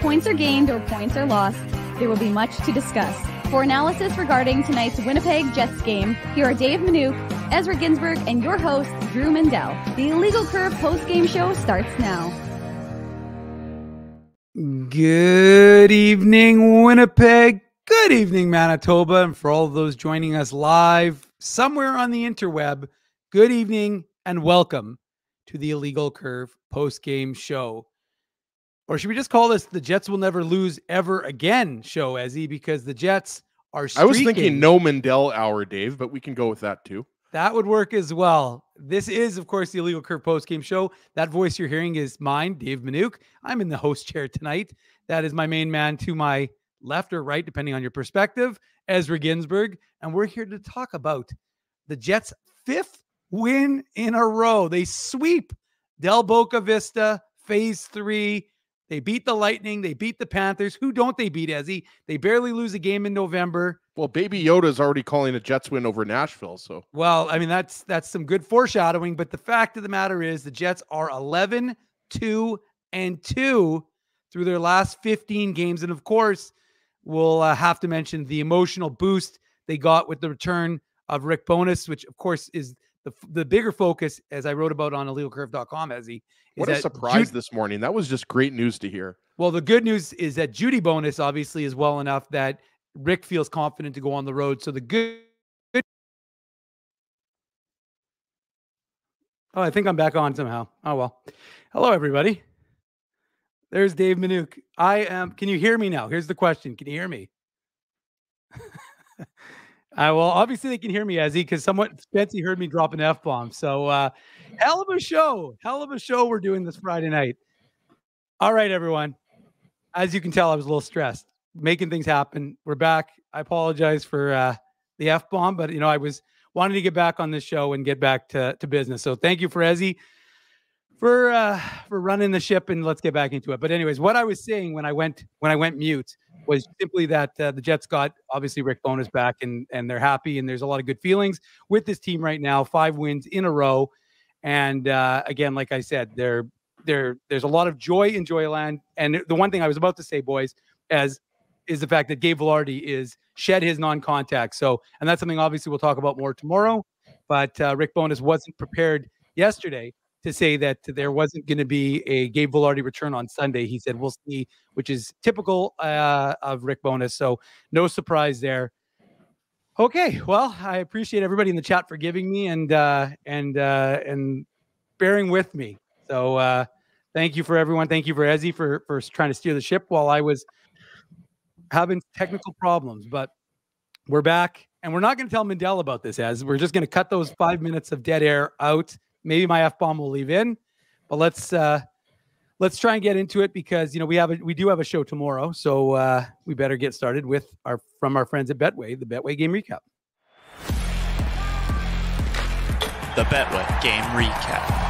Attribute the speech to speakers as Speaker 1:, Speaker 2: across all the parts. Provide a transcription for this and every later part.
Speaker 1: Points are gained or points are lost, there will be much to discuss. For analysis regarding tonight's Winnipeg Jets game, here are Dave Minuk, Ezra Ginsburg, and your host, Drew Mindell. The Illegal Curve post-game show starts now.
Speaker 2: Good evening, Winnipeg. Good evening, Manitoba. And for all those joining us live somewhere on the interweb, good evening and welcome to the Illegal Curve post game show. Or should we just call this the Jets will never lose ever again show, Ezzy? Because the Jets are
Speaker 3: I was thinking no Mindell hour, Dave, but we can go with that too.
Speaker 2: That would work as well. This is, of course, the Illegal Curve post game show. That voice you're hearing is mine, Dave Minuk. I'm in the host chair tonight. That is my main man to my left or right, depending on your perspective, Ezra Ginsburg. And we're here to talk about the Jets' fifth win in a row. They sweep Del Boca Vista, phase three. They beat the Lightning. They beat the Panthers. Who don't they beat, Ezzy? They barely lose a game in November.
Speaker 3: Well, Baby Yoda is already calling a Jets win over Nashville. So,
Speaker 2: well, I mean, that's that's some good foreshadowing. But the fact of the matter is, the Jets are 11, 2, and 2 through their last 15 games. And of course, we'll uh, have to mention the emotional boost they got with the return of Rick Bowness, which of course is the, the bigger focus, as I wrote about on illegalcurve.com, as he
Speaker 3: what a surprise this morning. That was just great news to hear.
Speaker 2: Well, the good news is that Judy Bowness obviously is well enough that Rick feels confident to go on the road. So the good Oh, I think I'm back on somehow. Oh well. Hello, everybody. There's Dave Minuk. I am. Can you hear me now? Here's the question. Can you hear me? I well, obviously they can hear me, Ezzy, because someone Betsy heard me drop an F bomb. So uh hell of a show. Hell of a show we're doing this Friday night. All right, everyone. As you can tell, I was a little stressed. Making things happen. We're back. I apologize for uh the F bomb, but you know, I was wanting to get back on this show and get back to, to business. So thank you for Ezzy for uh for running the ship and let's get back into it. But anyways, what I was saying when I went when I went mute was simply that uh, the Jets got obviously Rick Bowness back and and they're happy and there's a lot of good feelings with this team right now. Five wins in a row, and uh, again, like I said, there there's a lot of joy in Joyland. And the one thing I was about to say, boys, as is the fact that Gabe Vilardi is shed his non-contact. So, and that's something obviously we'll talk about more tomorrow. But uh, Rick Bowness wasn't prepared yesterday to say that there wasn't going to be a Gabe Vilardi return on Sunday. He said, we'll see, which is typical uh, of Rick Bowness. So no surprise there. Okay, well, I appreciate everybody in the chat for giving me and uh, and uh, and bearing with me. So uh, thank you for everyone. Thank you for Ezzy for for trying to steer the ship while I was having technical problems. But we're back, and we're not going to tell Mindell about this. As we're just going to cut those five minutes of dead air out Maybe my f bomb will leave in, but let's uh, let's try and get into it because you know we have a we do have a show tomorrow, so uh, we better get started with our from our friends at Betway, the Betway game recap.
Speaker 4: The Betway game recap.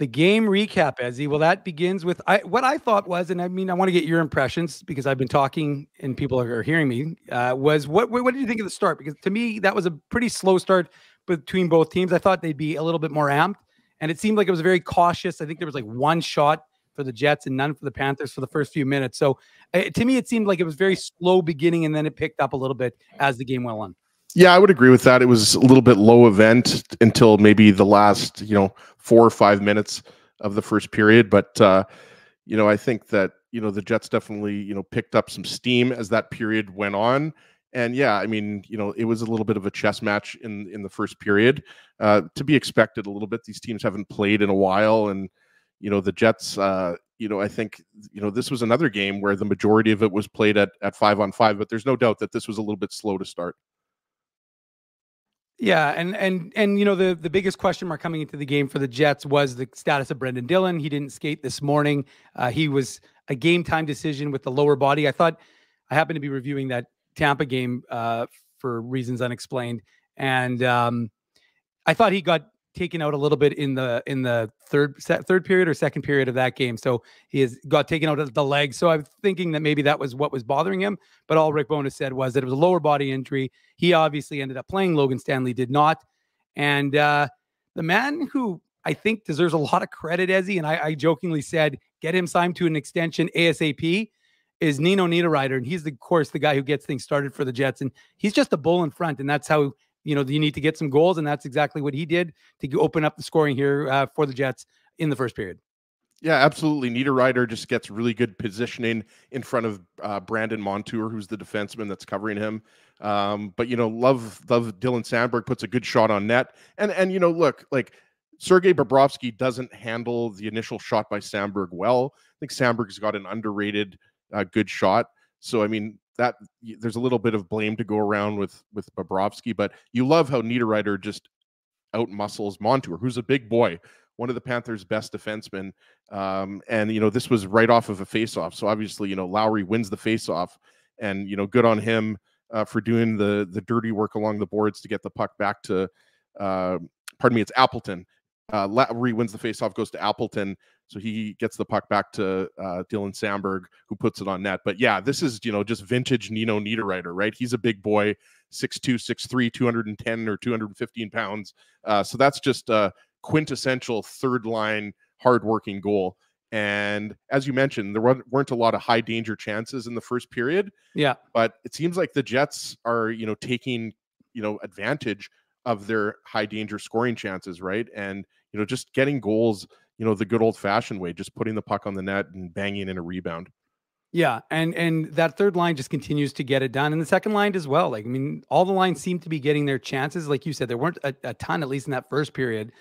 Speaker 2: The game recap, Ezzy. Well, that begins with I, what I thought was, and I mean, I want to get your impressions because I've been talking and people are, hearing me. Uh, was what, what, did you think of the start? Because to me, that was a pretty slow start between both teams. I thought they'd be a little bit more amped, and it seemed like it was very cautious. I think there was like one shot for the Jets and none for the Panthers for the first few minutes. So uh, to me, it seemed like it was very slow beginning, and then it picked up a little bit as the game went on.
Speaker 3: Yeah, I would agree with that. It was a little bit low event until maybe the last, you know, four or five minutes of the first period. But uh, you know, I think that you know the Jets definitely you know picked up some steam as that period went on. And yeah, I mean, you know, it was a little bit of a chess match in in the first period, uh, to be expected a little bit. These teams haven't played in a while, and you know, the Jets. Uh, you know, I think you know this was another game where the majority of it was played at at five on five, but there's no doubt that this was a little bit slow to start.
Speaker 2: Yeah, and and and you know the the biggest question mark coming into the game for the Jets was the status of Brendan Dillon. He didn't skate this morning. Uh, he was a game time decision with the lower body. I thought I happened to be reviewing that Tampa game uh, for reasons unexplained, and um, I thought he got taken out a little bit in the in the third third period or second period of that game. So he has got taken out of the leg. So I'm thinking that maybe that was what was bothering him. But all Rick Bowness said was that it was a lower body injury. He obviously ended up playing. Logan Stanley did not. And uh, the man who I think deserves a lot of credit, Ezzy. And I, I jokingly said, get him signed to an extension ASAP. Is Nino Niederreiter, and he's the, of course the guy who gets things started for the Jets, and he's just a bull in front, and that's how you know you need to get some goals, and that's exactly what he did to open up the scoring here uh, for the Jets in the first period.
Speaker 3: Yeah, absolutely. Niederreiter just gets really good positioning in front of uh, Brandon Montour, who's the defenseman that's covering him. Um, but you know, love love Dylan Samberg puts a good shot on net, and and you know, look like Sergei Bobrovsky doesn't handle the initial shot by Samberg well. I think Samberg's got an underrated uh, good shot. So I mean that there's a little bit of blame to go around with with Bobrovsky, but you love how Niederreiter just out muscles Montour, who's a big boy, one of the Panthers' best defensemen. Um, and you know this was right off of a faceoff, so obviously you know Lowry wins the faceoff, and you know good on him uh, for doing the the dirty work along the boards to get the puck back to. Uh, pardon me, it's Appleton. Uh, Lowry wins the faceoff, goes to Appleton, so he gets the puck back to uh, Dylan Samberg, who puts it on net. But yeah, this is you know just vintage Nino Niederreiter, right? He's a big boy, 6'2", 6'3", 210 or two hundred and fifteen pounds. Uh, so that's just a quintessential third line hardworking goal. And as you mentioned, there weren't a lot of high danger chances in the first period.
Speaker 2: Yeah.
Speaker 3: But it seems like the Jets are, you know, taking, you know, advantage of their high danger scoring chances, right? And, you know, just getting goals, you know, the good old fashioned way, just putting the puck on the net and banging in a rebound.
Speaker 2: Yeah, and and that third line just continues to get it done, and the second line as well. Like I mean, all the lines seem to be getting their chances. Like you said, there weren't a, a ton, at least in that first period,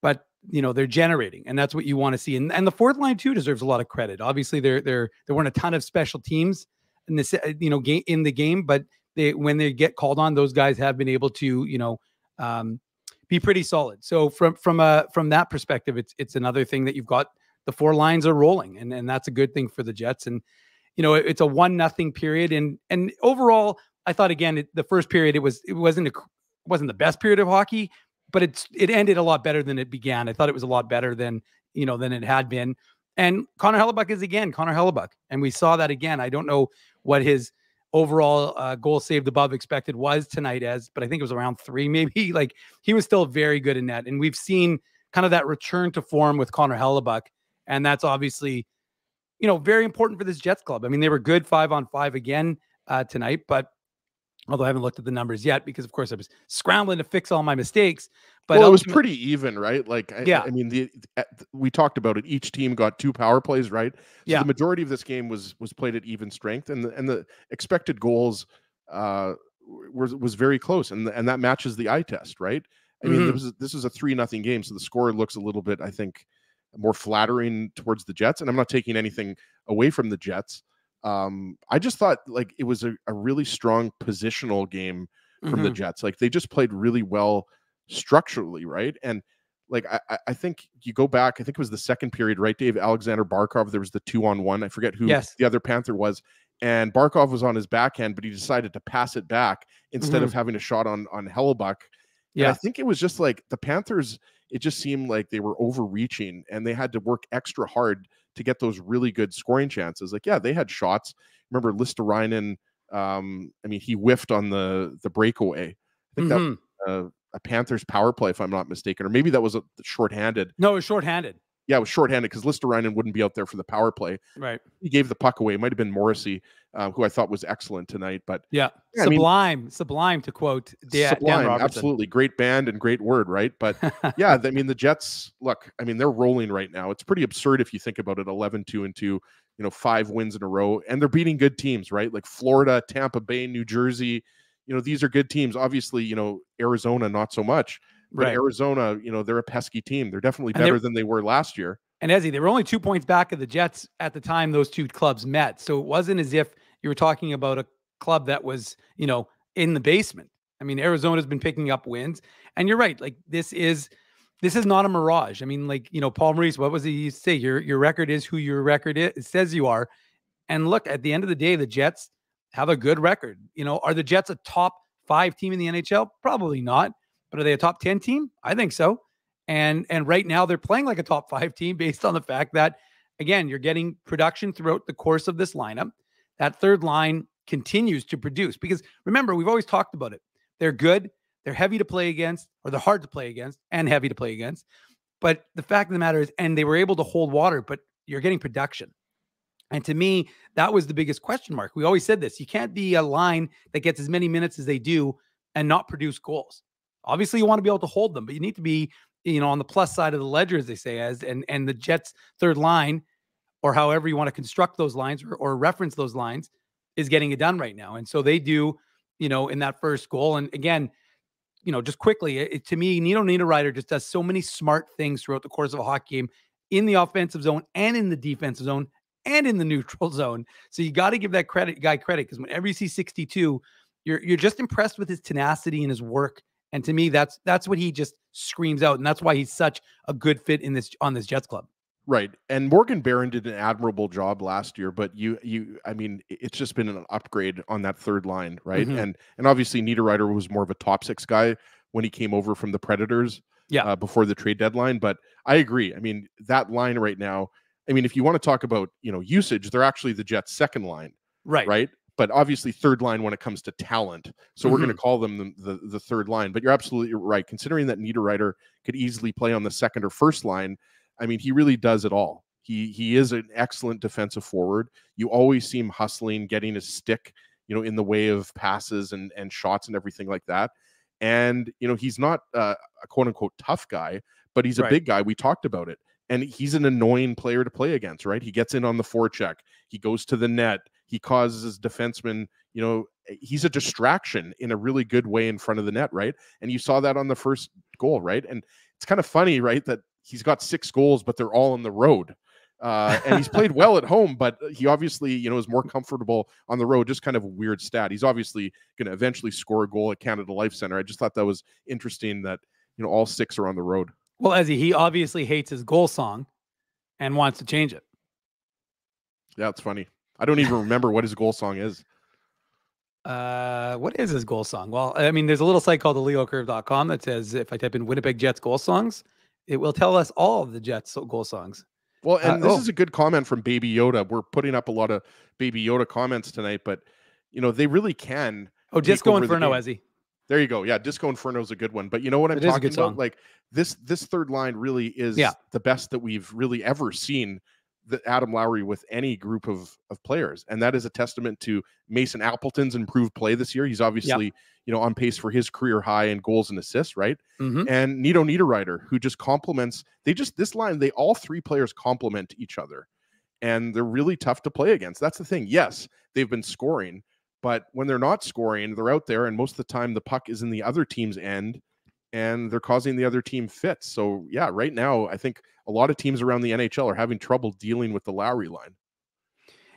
Speaker 2: but you know they're generating and that's what you want to see and, and the fourth line too deserves a lot of credit obviously there there there weren't a ton of special teams in this uh, you know game in the game but they when they get called on those guys have been able to you know um, be pretty solid so from from a from that perspective it's it's another thing that you've got the four lines are rolling and and that's a good thing for the jets and you know it, it's a one nothing period and and overall i thought again it, the first period it was it wasn't a wasn't the best period of hockey but it's it ended a lot better than it began. I thought it was a lot better than you know than it had been. And Connor Hellebuyck is again Connor Hellebuyck, and we saw that again. I don't know what his overall uh, goal saved above expected was tonight as, but I think it was around three, maybe. Like he was still very good in net, and we've seen kind of that return to form with Connor Hellebuyck. and that's obviously, you know, very important for this Jets club. I mean, they were good five on five again uh, tonight, but although I haven't looked at the numbers yet because, of course, I was scrambling to fix all my mistakes. But
Speaker 3: well, it was pretty even, right? Like,
Speaker 2: yeah,
Speaker 3: I, I mean, the, we talked about it. Each team got two power plays, right? So
Speaker 2: yeah.
Speaker 3: The majority of this game was was played at even strength, and the, and the expected goals uh, was was very close, and and that matches the eye test, right? I mean, mm-hmm. this is this is a three nothing game, so the score looks a little bit, I think, more flattering towards the Jets. And I'm not taking anything away from the Jets um, I just thought like it was a, a really strong positional game from mm-hmm. the Jets. Like they just played really well structurally, right? And like I, I think you go back, I think it was the second period, right? Dave Alexander Barkov. There was the two on one. I forget who
Speaker 2: yes.
Speaker 3: the other Panther was. And Barkov was on his backhand, but he decided to pass it back instead mm-hmm. of having a shot on on Hellebuyck.
Speaker 2: Yeah,
Speaker 3: and I think it was just like the Panthers. It just seemed like they were overreaching, and they had to work extra hard to get those really good scoring chances. Like, yeah, they had shots. Remember Ristolainen, um, I mean, he whiffed on the the breakaway. I think mm-hmm. that uh, a Panthers power play, if I'm not mistaken, or maybe that was a shorthanded.
Speaker 2: No, it was shorthanded.
Speaker 3: Yeah, it was shorthanded because Ristolainen wouldn't be out there for the power play.
Speaker 2: Right.
Speaker 3: He gave the puck away. It might have been Morrissey, uh, who I thought was excellent tonight. But
Speaker 2: yeah, yeah sublime, I mean, sublime to quote Dan, sublime, Dan
Speaker 3: absolutely great band and great word, right? But yeah, I mean the Jets. Look, I mean they're rolling right now. It's pretty absurd if you think about it. 11, 2 and two. You know, five wins in a row, and they're beating good teams, right? Like Florida, Tampa Bay, New Jersey. You know, these are good teams. Obviously, you know Arizona, not so much. But right. Arizona, you know, they're a pesky team. They're definitely better than they were last year.
Speaker 2: And Ezzy, they were only two points back of the Jets at the time those two clubs met. So it wasn't as if you were talking about a club that was, you know, in the basement. I mean, Arizona's been picking up wins. And you're right. Like this is this is not a mirage. I mean, like, you know, Paul Maurice, what was he used to say? Your your record is who your record is, it says you are. And look, at the end of the day, the Jets have a good record. You know, are the Jets a top five team in the NHL? Probably not. But are they a top 10 team? I think so. And and right now they're playing like a top five team based on the fact that again, you're getting production throughout the course of this lineup. That third line continues to produce because remember, we've always talked about it. They're good, they're heavy to play against, or they're hard to play against and heavy to play against. But the fact of the matter is, and they were able to hold water, but you're getting production. And to me, that was the biggest question mark. We always said this you can't be a line that gets as many minutes as they do and not produce goals. Obviously, you want to be able to hold them, but you need to be, you know, on the plus side of the ledger, as they say, as and and the Jets' third line, or however you want to construct those lines or, or reference those lines, is getting it done right now. And so they do, you know, in that first goal. And again, you know, just quickly, it, to me, Nino Niederreiter just does so many smart things throughout the course of a hockey game in the offensive zone and in the defensive zone and in the neutral zone. So you got to give that credit guy credit because whenever you see 62, you're you're just impressed with his tenacity and his work. And to me, that's that's what he just screams out, and that's why he's such a good fit in this on this Jets club.
Speaker 3: Right. And Morgan Barron did an admirable job last year, but you you I mean it's just been an upgrade on that third line, right? Mm-hmm. And and obviously Niederreiter was more of a top 6 guy when he came over from the Predators
Speaker 2: yeah.
Speaker 3: Uh, before the trade deadline, but I agree. I mean, that line right now, I mean if you want to talk about, you know, usage, they're actually the Jets second line.
Speaker 2: Right.
Speaker 3: Right? But obviously third line when it comes to talent. So mm-hmm. we're going to call them the, the the third line, but you're absolutely right considering that Niederreiter could easily play on the second or first line. I mean, he really does it all. He he is an excellent defensive forward. You always see him hustling, getting his stick, you know, in the way of passes and and shots and everything like that. And you know, he's not uh, a quote unquote tough guy, but he's a right. big guy. We talked about it, and he's an annoying player to play against. Right? He gets in on the forecheck. He goes to the net. He causes his defenseman. You know, he's a distraction in a really good way in front of the net. Right? And you saw that on the first goal. Right? And it's kind of funny, right? That he's got six goals, but they're all on the road. Uh, and he's played well at home, but he obviously, you know, is more comfortable on the road. Just kind of a weird stat. He's obviously going to eventually score a goal at Canada Life Center. I just thought that was interesting that you know all six are on the road.
Speaker 2: Well, as he, he obviously hates his goal song and wants to change it.
Speaker 3: Yeah, it's funny. I don't even remember what his goal song is.
Speaker 2: Uh, what is his goal song? Well, I mean, there's a little site called illegalcurve.com that says if I type in Winnipeg Jets goal songs, it will tell us all of the Jets goal songs.
Speaker 3: Well, and uh, this oh. is a good comment from Baby Yoda. We're putting up a lot of Baby Yoda comments tonight, but you know they really can.
Speaker 2: Oh, Disco Inferno, Ezzy.
Speaker 3: There you go. Yeah, Disco Inferno is a good one. But you know what I'm it talking about? Song. Like this, this third line really is
Speaker 2: yeah.
Speaker 3: the best that we've really ever seen the Adam Lowry with any group of of players, and that is a testament to Mason Appleton's improved play this year. He's obviously yep. you know on pace for his career high in goals and assists, right?
Speaker 2: Mm-hmm.
Speaker 3: And Nino Niederreiter, who just complements. They just this line, they all three players complement each other, and they're really tough to play against. That's the thing. Yes, they've been scoring, but when they're not scoring, they're out there, and most of the time the puck is in the other team's end, and they're causing the other team fits. So yeah, right now I think a lot of teams around the NHL are having trouble dealing with the Lowry line.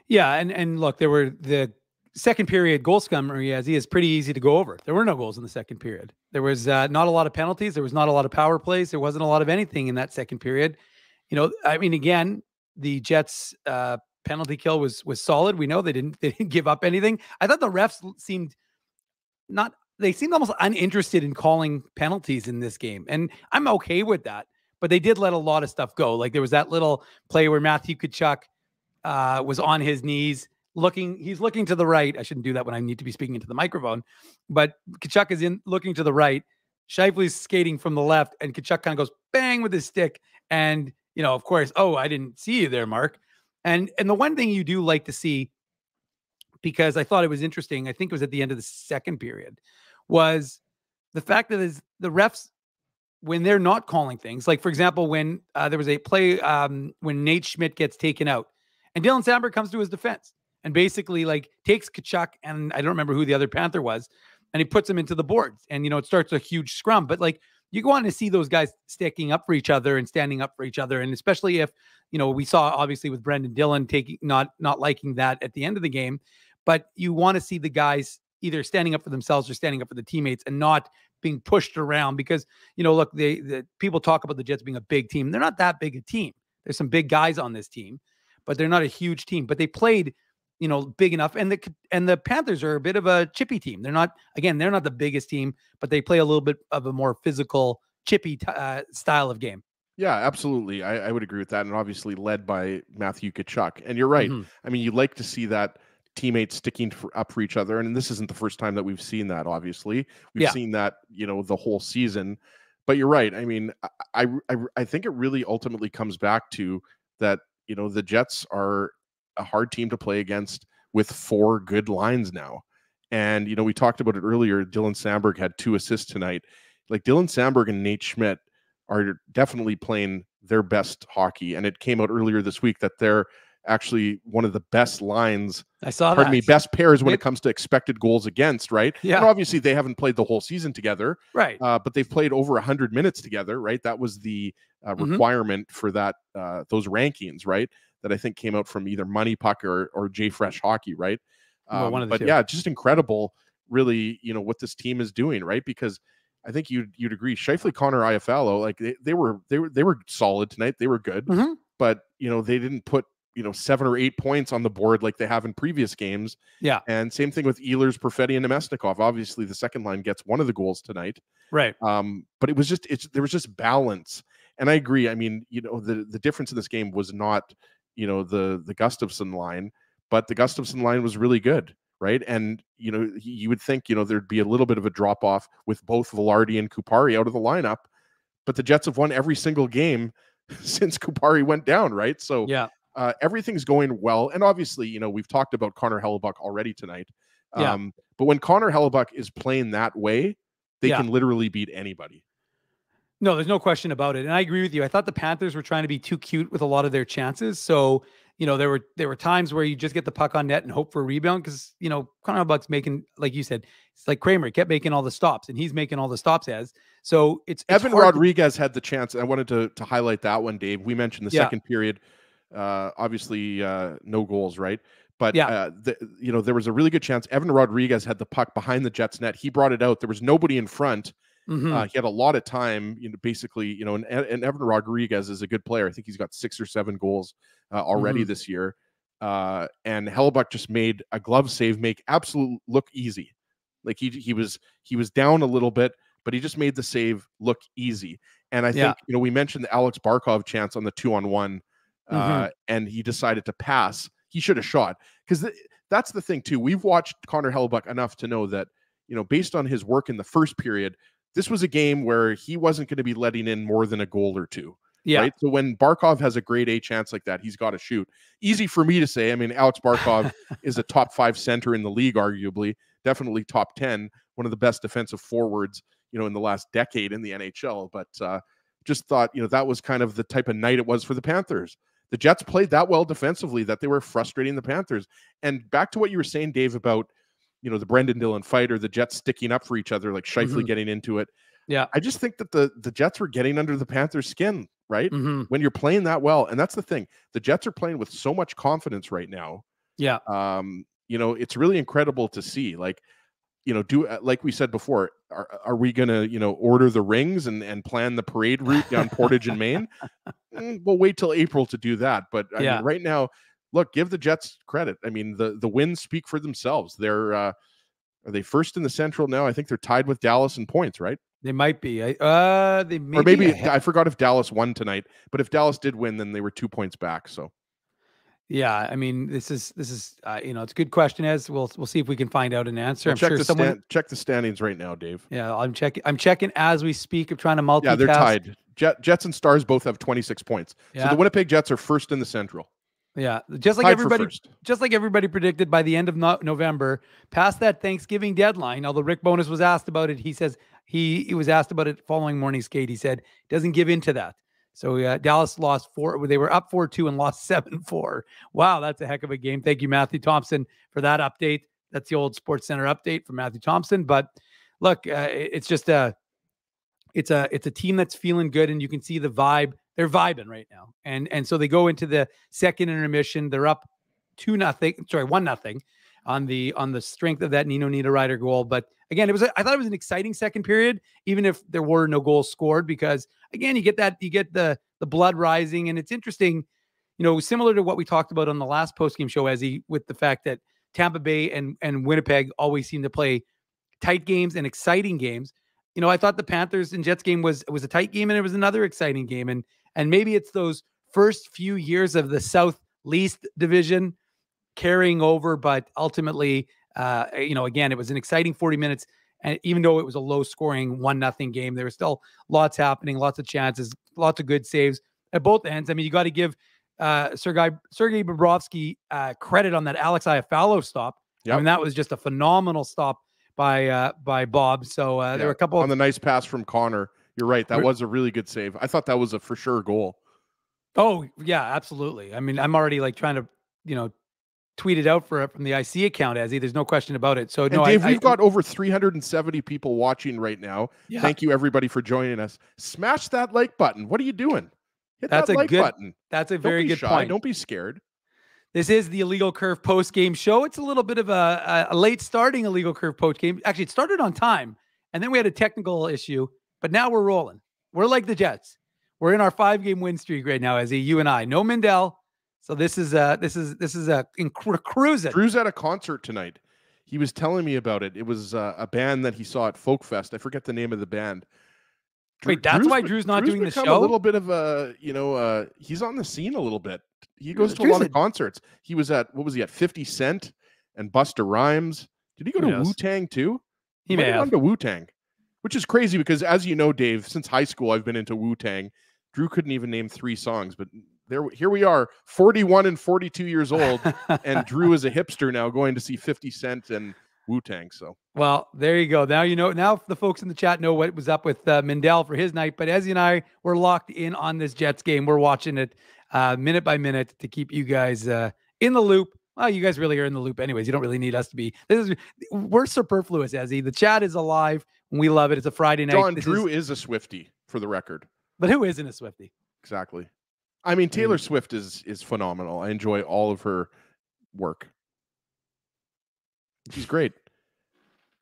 Speaker 2: Yeah, and and look, there were the second period goal summary as he is pretty easy to go over. There were no goals in the second period. There was uh, not a lot of penalties. There was not a lot of power plays. There wasn't a lot of anything in that second period. You know, I mean, again, the Jets' uh, penalty kill was was solid. We know they didn't they didn't give up anything. I thought the refs seemed not. They seemed almost uninterested in calling penalties in this game, and I'm okay with that but they did let a lot of stuff go. Like there was that little play where Matthew Tkachuk uh, was on his knees, looking. He's looking to the right. I shouldn't do that when I need to be speaking into the microphone, but Tkachuk is in looking to the right. Scheifele's skating from the left, and Tkachuk kind of goes bang with his stick, and you know, of course, oh, I didn't see you there, Mark. And and the one thing you do like to see, because I thought it was interesting, I think it was at the end of the second period, was the fact that is the refs when they're not calling things, like for example, when uh, there was a play um, when Nate Schmidt gets taken out, and Dylan Samberg comes to his defense and basically like takes Tkachuk and I don't remember who the other Panther was, and he puts him into the boards, and you know it starts a huge scrum. But like you want to see those guys sticking up for each other and standing up for each other, and especially if you know we saw obviously with Brendan Dillon taking not not liking that at the end of the game, but you want to see the guys either standing up for themselves or standing up for the teammates and not being pushed around because you know look they the people talk about the Jets being a big team they're not that big a team there's some big guys on this team but they're not a huge team but they played you know big enough and the and the Panthers are a bit of a chippy team they're not again they're not the biggest team but they play a little bit of a more physical chippy uh, style of game
Speaker 3: yeah, absolutely. I, I, would agree with that. And obviously led by Matthew Tkachuk. And you're right. Mm-hmm. I mean, you'd like to see that teammates sticking for, up for each other. And this isn't the first time that we've seen that, obviously. We've yeah. seen that, you know, the whole season. but you're right. I mean, I, I I think it really ultimately comes back to that. You know, the Jets are a hard team to play against with four good lines now. And you know, we talked about it earlier. Dylan Samberg had two assists tonight. Like Dylan Samberg and Nate Schmidt are definitely playing their best hockey. And it came out earlier this week that they're actually one of the best lines.
Speaker 2: I saw
Speaker 3: pardon
Speaker 2: that.
Speaker 3: me, best pairs when
Speaker 2: Yep.
Speaker 3: it comes to expected goals against, right?
Speaker 2: Yeah.
Speaker 3: And obviously they haven't played the whole season together,
Speaker 2: Right.
Speaker 3: uh, but they've played over hundred minutes together, right? That was the uh,
Speaker 2: Mhm.
Speaker 3: requirement for that uh, those rankings, right? That I think came out from either Money Puck or or J Fresh Hockey, right?
Speaker 2: Well, one of the
Speaker 3: but
Speaker 2: two.
Speaker 3: yeah, just incredible, really. You know what this team is doing, right? Because I think you'd you'd agree, Scheifele, Connor, Iafallo, like they, they were they were they were solid tonight. They were good,
Speaker 2: Mhm.
Speaker 3: but you know they didn't put you know seven or eight points on the board like they have in previous games.
Speaker 2: Yeah.
Speaker 3: and same thing with Ehlers, Perfetti, and Namestnikov. Obviously, the second line gets one of the goals tonight.
Speaker 2: Right.
Speaker 3: Um, but it was just it's there was just balance. And I agree. I mean, you know, the the difference in this game was not, you know, the the Gustafsson line, but the Gustafsson line was really good, right? And you know, you would think, you know, there'd be a little bit of a drop off with both Vilardi and Kupari out of the lineup, but the Jets have won every single game since Kupari went down, right? So
Speaker 2: Yeah.
Speaker 3: Uh, everything's going well. And obviously, you know, we've talked about Connor Hellebuyck already tonight.
Speaker 2: Yeah.
Speaker 3: Um, but when Connor Hellebuyck is playing that way, they
Speaker 2: Yeah.
Speaker 3: can literally beat anybody.
Speaker 2: No, there's no question about it. And I agree with you. I thought the Panthers were trying to be too cute with a lot of their chances. So, you know, there were there were times where you just get the puck on net and hope for a rebound because, you know, Connor Buck's making, like you said, it's like Kramer kept making all the stops and he's making all the stops as. So it's, it's
Speaker 3: Evan
Speaker 2: to-
Speaker 3: Rodrigues had the chance. I wanted to to highlight that one, Dave. We mentioned the
Speaker 2: Yeah.
Speaker 3: second period. Uh, obviously, uh, no goals, right? But
Speaker 2: Yeah.
Speaker 3: uh, the, you know, there was a really good chance. Evan Rodrigues had the puck behind the Jets net. He brought it out. There was nobody in front.
Speaker 2: Mhm.
Speaker 3: Uh, he had a lot of time. You know, basically, you know, and, and Evan Rodrigues is a good player. I think he's got six or seven goals uh, already
Speaker 2: Mm-hmm.
Speaker 3: this year. Uh, and Hellebuyck just made a glove save make absolute look easy. Like he he was he was down a little bit, but he just made the save look easy. And I
Speaker 2: Yeah.
Speaker 3: think you know we mentioned the Alex Barkov chance on the two on one,
Speaker 2: Mm-hmm.
Speaker 3: uh, and he decided to pass. He should have shot because that's the thing too. We've watched Connor Hellebuyck enough to know that you know based on his work in the first period, this was a game where he wasn't going to be letting in more than a goal or two.
Speaker 2: yeah.
Speaker 3: Right. So when Barkov has a grade A chance like that, he's got to shoot. Easy for me to say. I mean, Alex Barkov is a top five center in the league, arguably, definitely top 10, one of the best defensive forwards, you know, in the last decade in the NHL. But uh, just thought, you know, that was kind of the type of night it was for the Panthers. The Jets played that well defensively that they were frustrating the Panthers. And back to what you were saying, Dave, about, you know, the Brendan Dillon fight or the Jets sticking up for each other, like Scheifele
Speaker 2: Mhm.
Speaker 3: getting into it.
Speaker 2: Yeah.
Speaker 3: I just think that the the Jets were getting under the Panthers' skin, right?
Speaker 2: Mhm.
Speaker 3: When you're playing that well, and that's the thing. The Jets are playing with so much confidence right now.
Speaker 2: Yeah.
Speaker 3: Um, you know, it's really incredible to see. Like, you know, do uh, like we said before, are, are we gonna, you know, order the rings and and plan the parade route down Portage in Main? Mm, we'll wait till April to do that. But I
Speaker 2: Yeah.
Speaker 3: mean, right now, look, give the Jets credit. I mean, the the wins speak for themselves. They're uh are they first in the Central now? I think they're tied with Dallas in points, right?
Speaker 2: They might be. I- Uh, they may
Speaker 3: or maybe
Speaker 2: be.
Speaker 3: I forgot if Dallas won tonight. But if Dallas did win, then they were two points back. So
Speaker 2: Yeah, I mean, this is this is uh, you know, it's a good question. As we'll we'll see if we can find out an answer.
Speaker 3: Well,
Speaker 2: I'm
Speaker 3: check
Speaker 2: sure
Speaker 3: the
Speaker 2: someone.
Speaker 3: stand, check the standings right now, Dave.
Speaker 2: Yeah, I'm checking. I'm checking as we speak. I'm trying to multitask.
Speaker 3: Yeah, they're tied. Jet, Jets and Stars both have 26 points. So the Winnipeg Jets are first in the Central.
Speaker 2: Yeah, just like
Speaker 3: Tied
Speaker 2: everybody, just like everybody predicted by the end of no- November, past that Thanksgiving deadline. Although Rick Bowness was asked about it, he says he, he was asked about it following morning skate. He said doesn't give in to that. So uh, Dallas lost four. They were up four two and lost seven four. Wow, that's a heck of a game. Thank you, Matthew Thompson, for that update. That's the old Sports Center update from Matthew Thompson. But look, uh, it's just a it's a it's a team that's feeling good, and you can see the vibe. They're vibing right now, and and so they go into the second intermission. They're up two nothing. Sorry, one nothing on the on the strength of that Nino Niederreiter goal. But again, it was I thought it was an exciting second period, even if there were no goals scored, because again, you get that you get the the blood rising, and it's interesting. You know, similar to what we talked about on the last post game show, as he with the fact that Tampa Bay and and Winnipeg always seem to play tight games and exciting games. You know, I thought the Panthers and Jets game was was a tight game and it was another exciting game. And and maybe it's those first few years of the South Least division carrying over, but ultimately, uh, you know, again, it was an exciting 40 minutes. And even though it was a low scoring one nothing game, there was still lots happening, lots of chances, lots of good saves at both ends. I mean, you got to give uh, Sergei Sergei Bobrovsky uh, credit on that Alex Iafallo stop. I mean, that was just a phenomenal stop by uh, by Bob. So uh, there were a couple
Speaker 3: on the nice pass from Connor. You're right. That was a really good save. I thought that was a for sure goal.
Speaker 2: oh yeah, absolutely. I mean, I'm already like trying to you know tweet it out for it from the IC account, as There's no question about it. So
Speaker 3: And
Speaker 2: no,
Speaker 3: Dave,
Speaker 2: I,
Speaker 3: we've
Speaker 2: I,
Speaker 3: got over 370 people watching right now.
Speaker 2: yeah,
Speaker 3: Thank you everybody for joining us. Smash that like button. What are you doing? Hit
Speaker 2: That's
Speaker 3: that
Speaker 2: a
Speaker 3: like
Speaker 2: good
Speaker 3: button.
Speaker 2: that's a very good
Speaker 3: shy.
Speaker 2: point.
Speaker 3: Don't be scared.
Speaker 2: This is the Illegal Curve post game show. It's a little bit of a, a, a late starting Illegal Curve post game. Actually, it started on time, and then we had a technical issue, but now we're rolling. We're like the Jets. We're in our five game win streak right now, as you and I. No Mindell. So this is uh this is this is a in cru- cruising.
Speaker 3: Drew's at a concert tonight. He was telling me about it. It was uh, a band that he saw at Folk Fest. I forget the name of the band.
Speaker 2: Wait, that's why Drew's not doing the show?
Speaker 3: A little bit of a, you know, uh, he's on the scene a little bit. He goes to a lot
Speaker 2: a-
Speaker 3: of concerts. He was at what was he at? Fifty Cent and Busta Rhymes. Did he go
Speaker 2: Who
Speaker 3: to? Wu Tang too?
Speaker 2: He
Speaker 3: might
Speaker 2: may have.
Speaker 3: gone to Wu Tang, which is crazy because, as you know, Dave, since high school I've been into Wu Tang. Drew couldn't even name three songs, but there, here we are, forty-one and forty-two years old, and Drew is a hipster now, going to see Fifty Cent and Wu Tang. So
Speaker 2: Well, there you go. Now you know. Now the folks in the chat know what was up with uh, Mindell for his night. But Ezzy and I were locked in on this Jets game. We're watching it uh, minute by minute to keep you guys uh, in the loop. Well, you guys really are in the loop, anyways. You don't really need us to be. This is we're superfluous, Ezzy. The chat is alive. and We love it. It's a Friday night.
Speaker 3: John
Speaker 2: This
Speaker 3: Drew
Speaker 2: is-
Speaker 3: is a Swifty, for the record.
Speaker 2: but who isn't a Swifty?
Speaker 3: Exactly. I mean, Taylor
Speaker 2: Mm.
Speaker 3: Swift is is phenomenal. I enjoy all of her work. She's great.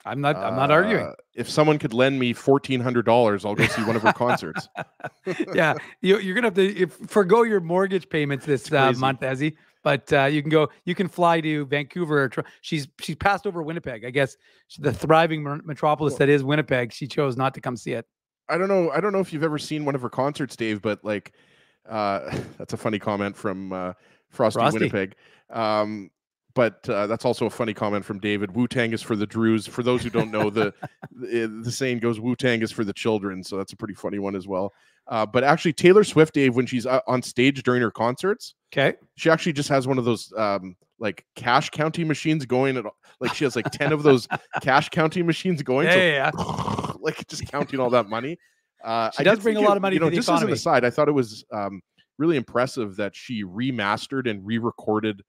Speaker 2: I'm not. I'm not arguing.
Speaker 3: Uh, If someone could lend me fourteen hundred dollars, I'll go see one of her concerts.
Speaker 2: yeah, you, you're gonna have to if, forego your mortgage payments this uh, month, Ezzy. But uh, you can go. You can fly to Vancouver. She's she's passed over Winnipeg. I guess the thriving metropolis
Speaker 3: Well-
Speaker 2: that is Winnipeg. She chose not to come see it.
Speaker 3: I don't know. I don't know if you've ever seen one of her concerts, Dave, but like, uh, that's a funny comment from uh, Frosty,
Speaker 2: Frosty.
Speaker 3: Winnipeg. Um, but uh, that's also a funny comment from David. Wu Tang is for the Drews. For those who don't know, the the, the saying goes Wu Tang is for the children. So that's a pretty funny one as well. Uh, but actually, Taylor Swift, Dave, when she's uh, on stage during her concerts,
Speaker 2: Okay.
Speaker 3: she actually just has one of those um, like cash counting machines going. At, like she has like ten of those cash counting machines going.
Speaker 2: Yeah,
Speaker 3: so
Speaker 2: yeah, yeah.
Speaker 3: like just counting all that money. Uh,
Speaker 2: She
Speaker 3: I
Speaker 2: does
Speaker 3: did
Speaker 2: bring a lot of money
Speaker 3: You know,
Speaker 2: to the
Speaker 3: just as an
Speaker 2: economy.
Speaker 3: aside, I thought it was um, really impressive that she remastered and re-recorded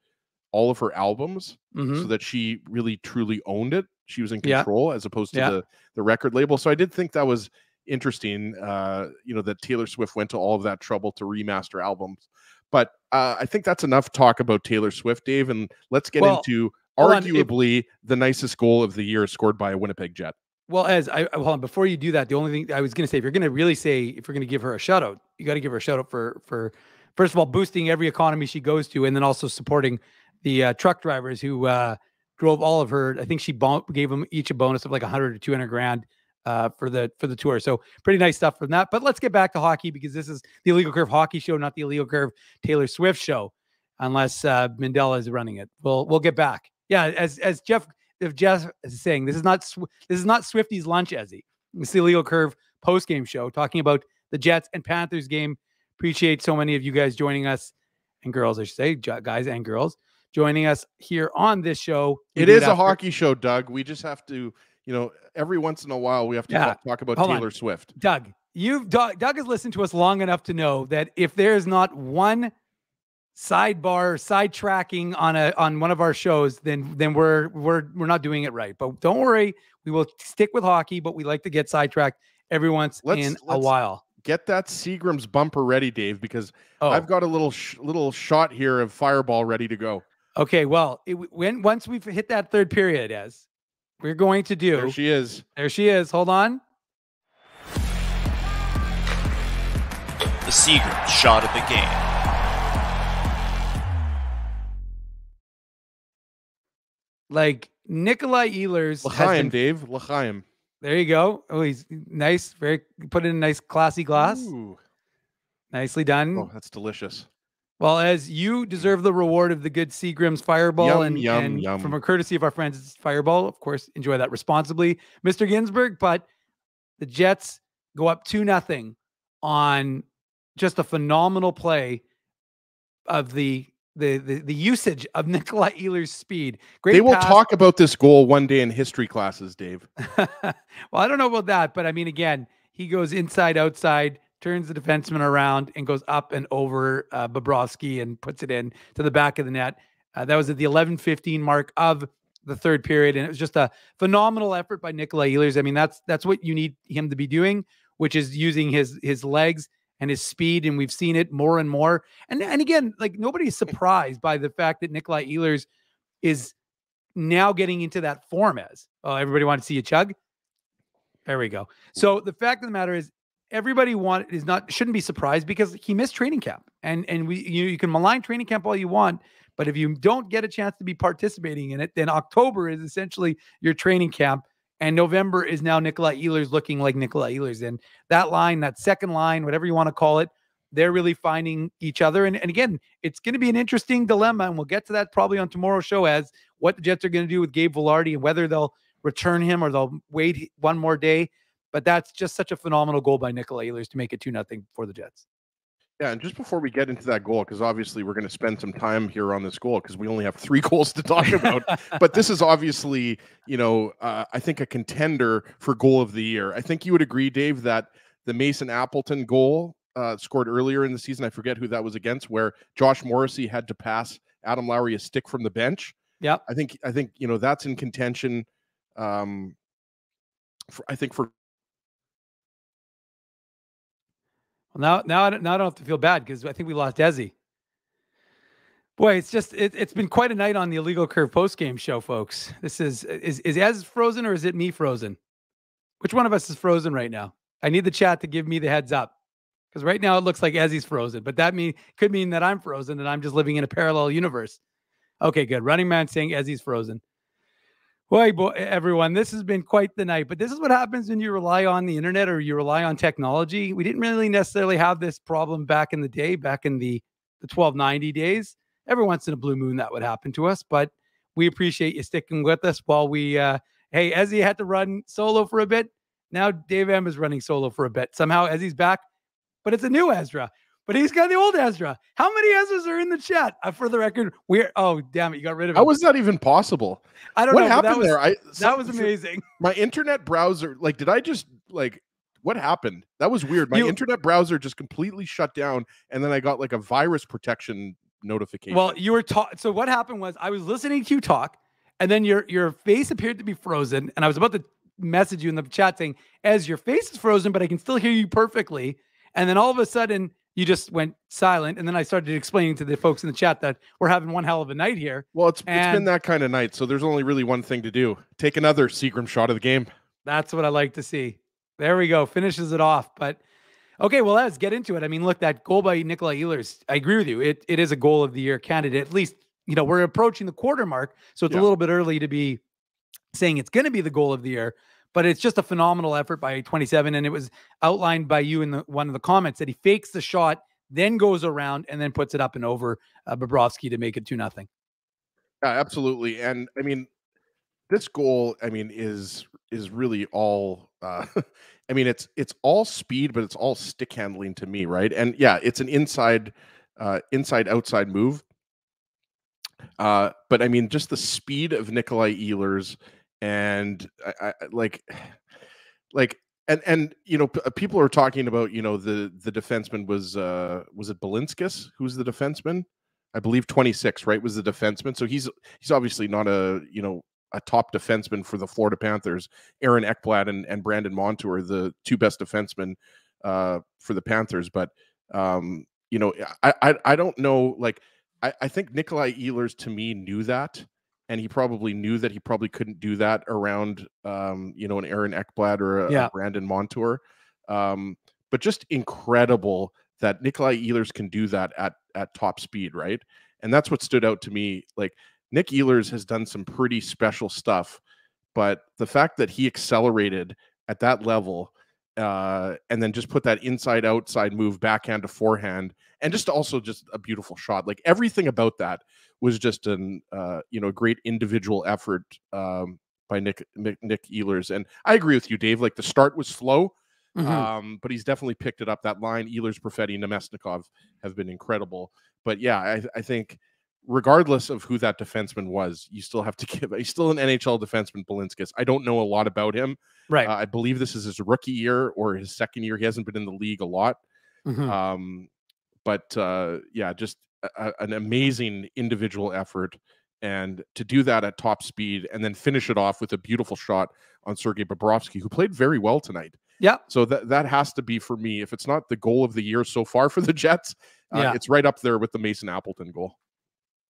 Speaker 3: all of her albums
Speaker 2: Mhm.
Speaker 3: so that she really truly owned it. She was in
Speaker 2: Yeah.
Speaker 3: control as opposed to
Speaker 2: Yeah.
Speaker 3: the the record label. So I did think that was interesting. Uh, you know that Taylor Swift went to all of that trouble to remaster albums. But uh, I think that's enough talk about Taylor Swift, Dave, and let's get
Speaker 2: Well,
Speaker 3: into
Speaker 2: hold on,
Speaker 3: arguably the nicest goal of the year scored by a Winnipeg Jet.
Speaker 2: Well, as I hold on before you do that, the only thing I was going to say, if you're going to really say, if you're going to give her a shout out, you got to give her a shout out for for first of all boosting every economy she goes to, and then also supporting the uh, truck drivers who uh, drove all of her. I think she gave them each a bonus of like 100 or 200 grand uh, for the for the tour. So pretty nice stuff from that. But let's get back to hockey because this is the Illegal Curve hockey show, not the Illegal Curve Taylor Swift show, unless uh, Mandela is running it. We'll we'll get back. Yeah, as as Jeff if Jeff is saying, this is not this is not Swifty's lunch, Ezzy. It's the Illegal Curve post game show talking about the Jets and Panthers game. Appreciate so many of you guys joining us and girls, I should say, guys and girls joining us here on this show. We
Speaker 3: It a
Speaker 2: after-
Speaker 3: hockey show, Doug. We just have to, you know, every once in a while we have to
Speaker 2: Yeah.
Speaker 3: talk, talk about
Speaker 2: Hold on.
Speaker 3: Taylor Swift.
Speaker 2: Doug, you've Doug, Doug has listened to us long enough to know that if there's not one sidebar sidetracking on a on one of our shows, then then we're we're we're not doing it right. But don't worry, we will stick with hockey, but we like to get sidetracked every once
Speaker 3: Let's-
Speaker 2: in a
Speaker 3: let's-
Speaker 2: while.
Speaker 3: Get that Seagram's bumper ready, Dave, because
Speaker 2: Oh,
Speaker 3: I've got a little sh- little shot here of Fireball ready to go.
Speaker 2: okay. Well, it, when once we've hit that third period, as we're going to do.
Speaker 3: There she is.
Speaker 2: there she is. Hold on.
Speaker 4: The Seagram shot of the game.
Speaker 2: Like Nikolai Ehlers
Speaker 3: L'chaim,
Speaker 2: been
Speaker 3: Dave. L'chaim.
Speaker 2: There you go. Oh, he's nice. Very put in a nice classy glass.
Speaker 3: Ooh.
Speaker 2: Nicely done.
Speaker 3: Oh, that's delicious.
Speaker 2: Well, as you deserve the reward of the good Seagram's Fireball,
Speaker 3: Yum,
Speaker 2: and,
Speaker 3: yum,
Speaker 2: and
Speaker 3: yum.
Speaker 2: from a courtesy of our friends, Fireball. Of course, enjoy that responsibly, Mr. Ginsburg. But the Jets go up two nothing on just a phenomenal play of the the the, the usage of Nikolai Ehlers' speed. Great.
Speaker 3: they will
Speaker 2: pass.
Speaker 3: talk about this goal one day in history classes, Dave.
Speaker 2: well, I don't know about that, but I mean, again, he goes inside, outside, turns the defenseman around, and goes up and over uh, Bobrovsky and puts it in to the back of the net. Uh, that was at the 11:15 mark of the third period, and it was just a phenomenal effort by Nikolai Ehlers. I mean, that's that's what you need him to be doing, which is using his his legs and his speed, and we've seen it more and more. And and again, like nobody's surprised by the fact that Nikolai Ehlers is now getting into that form as oh everybody want to see you chug? There we go. So the fact of the matter is everybody want is not shouldn't be surprised because he missed training camp. And and we you, you can malign training camp all you want but if you don't get a chance to be participating in it then october is essentially your training camp and november is now nikolai ehlers looking like nikolai ehlers and that line that second line whatever you want to call it they're really finding each other and, and again it's going to be an interesting dilemma and we'll get to that probably on tomorrow's show as what the Jets are going to do with Gabe Vilardi and whether they'll return him or they'll wait one more day. But that's just such a phenomenal goal by Nikolai Ehlers to make it 2 nothing for the Jets.
Speaker 3: Yeah, and just before we get into that goal, because obviously we're going to spend some time here on this goal because we only have three goals to talk about. but this is obviously, you know, uh, I think a contender for goal of the year. I think you would agree, Dave, that the Mason Appleton goal uh, scored earlier in the season, I forget who that was against, where Josh Morrissey had to pass Adam Lowry a stick from the bench.
Speaker 2: Yeah,
Speaker 3: I think I think you know that's in contention. Um, for, I think for
Speaker 2: Well, now, now, I don't, now I don't have to feel bad because I think we lost Desi. Boy, it's just it, it's been quite a night on the illegal curve post game show, folks. This is is is Ez frozen or is it me frozen? Which one of us is frozen right now? I need the chat to give me the heads up because right now it looks like Ezzy's frozen, but that mean could mean that I'm frozen and I'm just living in a parallel universe. Okay, good. Running man saying Ezzy's frozen. Boy, boy, everyone, this has been quite the night. But this is what happens when you rely on the internet or you rely on technology. We didn't really necessarily have this problem back in the day, back in the the 1290 days. Every once in a blue moon, that would happen to us. But we appreciate you sticking with us while we. uh Hey, Ezzy had to run solo for a bit. Now Dave M is running solo for a bit. Somehow Ezzy's back, but it's a new Ezra. But he's got the old Ezra. How many Ezras are in the chat? Uh, for the record, we're oh damn it, you got rid of it.
Speaker 3: how was that even possible?
Speaker 2: I don't
Speaker 3: What
Speaker 2: know. What
Speaker 3: happened
Speaker 2: was,
Speaker 3: there? I
Speaker 2: That was amazing.
Speaker 3: My internet browser, like, did I just like? What happened? That was weird. My
Speaker 2: You-
Speaker 3: internet browser just completely shut down, and then I got like a virus protection notification.
Speaker 2: Well, you were taught. So what happened was I was listening to you talk, and then your your face appeared to be frozen, and I was about to message you in the chat saying, "As your face is frozen, but I can still hear you perfectly." And then all of a sudden, you just went silent, and then I started explaining to the folks in the chat that we're having one hell of a night here.
Speaker 3: well, it's it's been that kind of night, so there's only really one thing to do: take another Seagram shot of the game.
Speaker 2: That's what I like to see. There we go. Finishes it off. But okay, well, let's get into it. I mean, look, that goal by Nikolai Ehlers, I agree with you. It it is a goal of the year candidate. At least, you know, we're approaching the quarter mark. So it's
Speaker 3: Yeah.
Speaker 2: a little bit early to be saying it's going to be the goal of the year. But it's just a phenomenal effort by 27. And it was outlined by you in the one of the comments that he fakes the shot, then goes around and then puts it up and over uh, Bobrovsky to make it 2 nothing.
Speaker 3: Yeah, absolutely. And I mean, this goal, I mean, is is really all uh I mean, it's it's all speed, but it's all stick handling to me, right? And yeah, it's an inside uh inside outside move. Uh but I mean, just the speed of Nikolai Ehlers and I, I like like and and you know p- uh, people are talking about you know the the defenseman was uh was it Balinskis who's the defenseman I believe 26, right, was the defenseman. So he's he's obviously not a you know a top defenseman for the Florida Panthers. Aaron Ekblad and, and Brandon Montour, the two best defensemen uh, for the Panthers. But um, you know, I, I I don't know. Like I, I think Nikolai Ehlers to me knew that, and he probably knew that he probably couldn't do that around um, you know an Aaron Ekblad or a, a Brandon Montour. Um, but just incredible that Nikolai Ehlers can do that at at top speed, right? And that's what stood out to me. Like Nick Ehlers has done some pretty special stuff, but the fact that he accelerated at that level uh, and then just put that inside outside move backhand to forehand and just also just a beautiful shot. Like everything about that was just an uh, you know great individual effort um, by Nick, Nick Nick Ehlers. And I agree with you, Dave. Like the start was slow,
Speaker 2: Mhm.
Speaker 3: um, but he's definitely picked it up. That line, Ehlers, Perfetti, Namestnikov have been incredible. But yeah, I, I think regardless of who that defenseman was, you still have to give. He's still an NHL defenseman, Balinskis. I don't know a lot about him.
Speaker 2: right.
Speaker 3: Uh, I believe this is his rookie year or his second year. He hasn't been in the league a lot.
Speaker 2: Mhm.
Speaker 3: Um, but uh, yeah, just a, an amazing individual effort. And to do that at top speed and then finish it off with a beautiful shot on Sergei Bobrovsky, who played very well tonight.
Speaker 2: Yeah.
Speaker 3: So that that has to be for me. If it's not the goal of the year so far for the Jets, uh,
Speaker 2: Yeah.
Speaker 3: it's right up there with the Mason Appleton goal.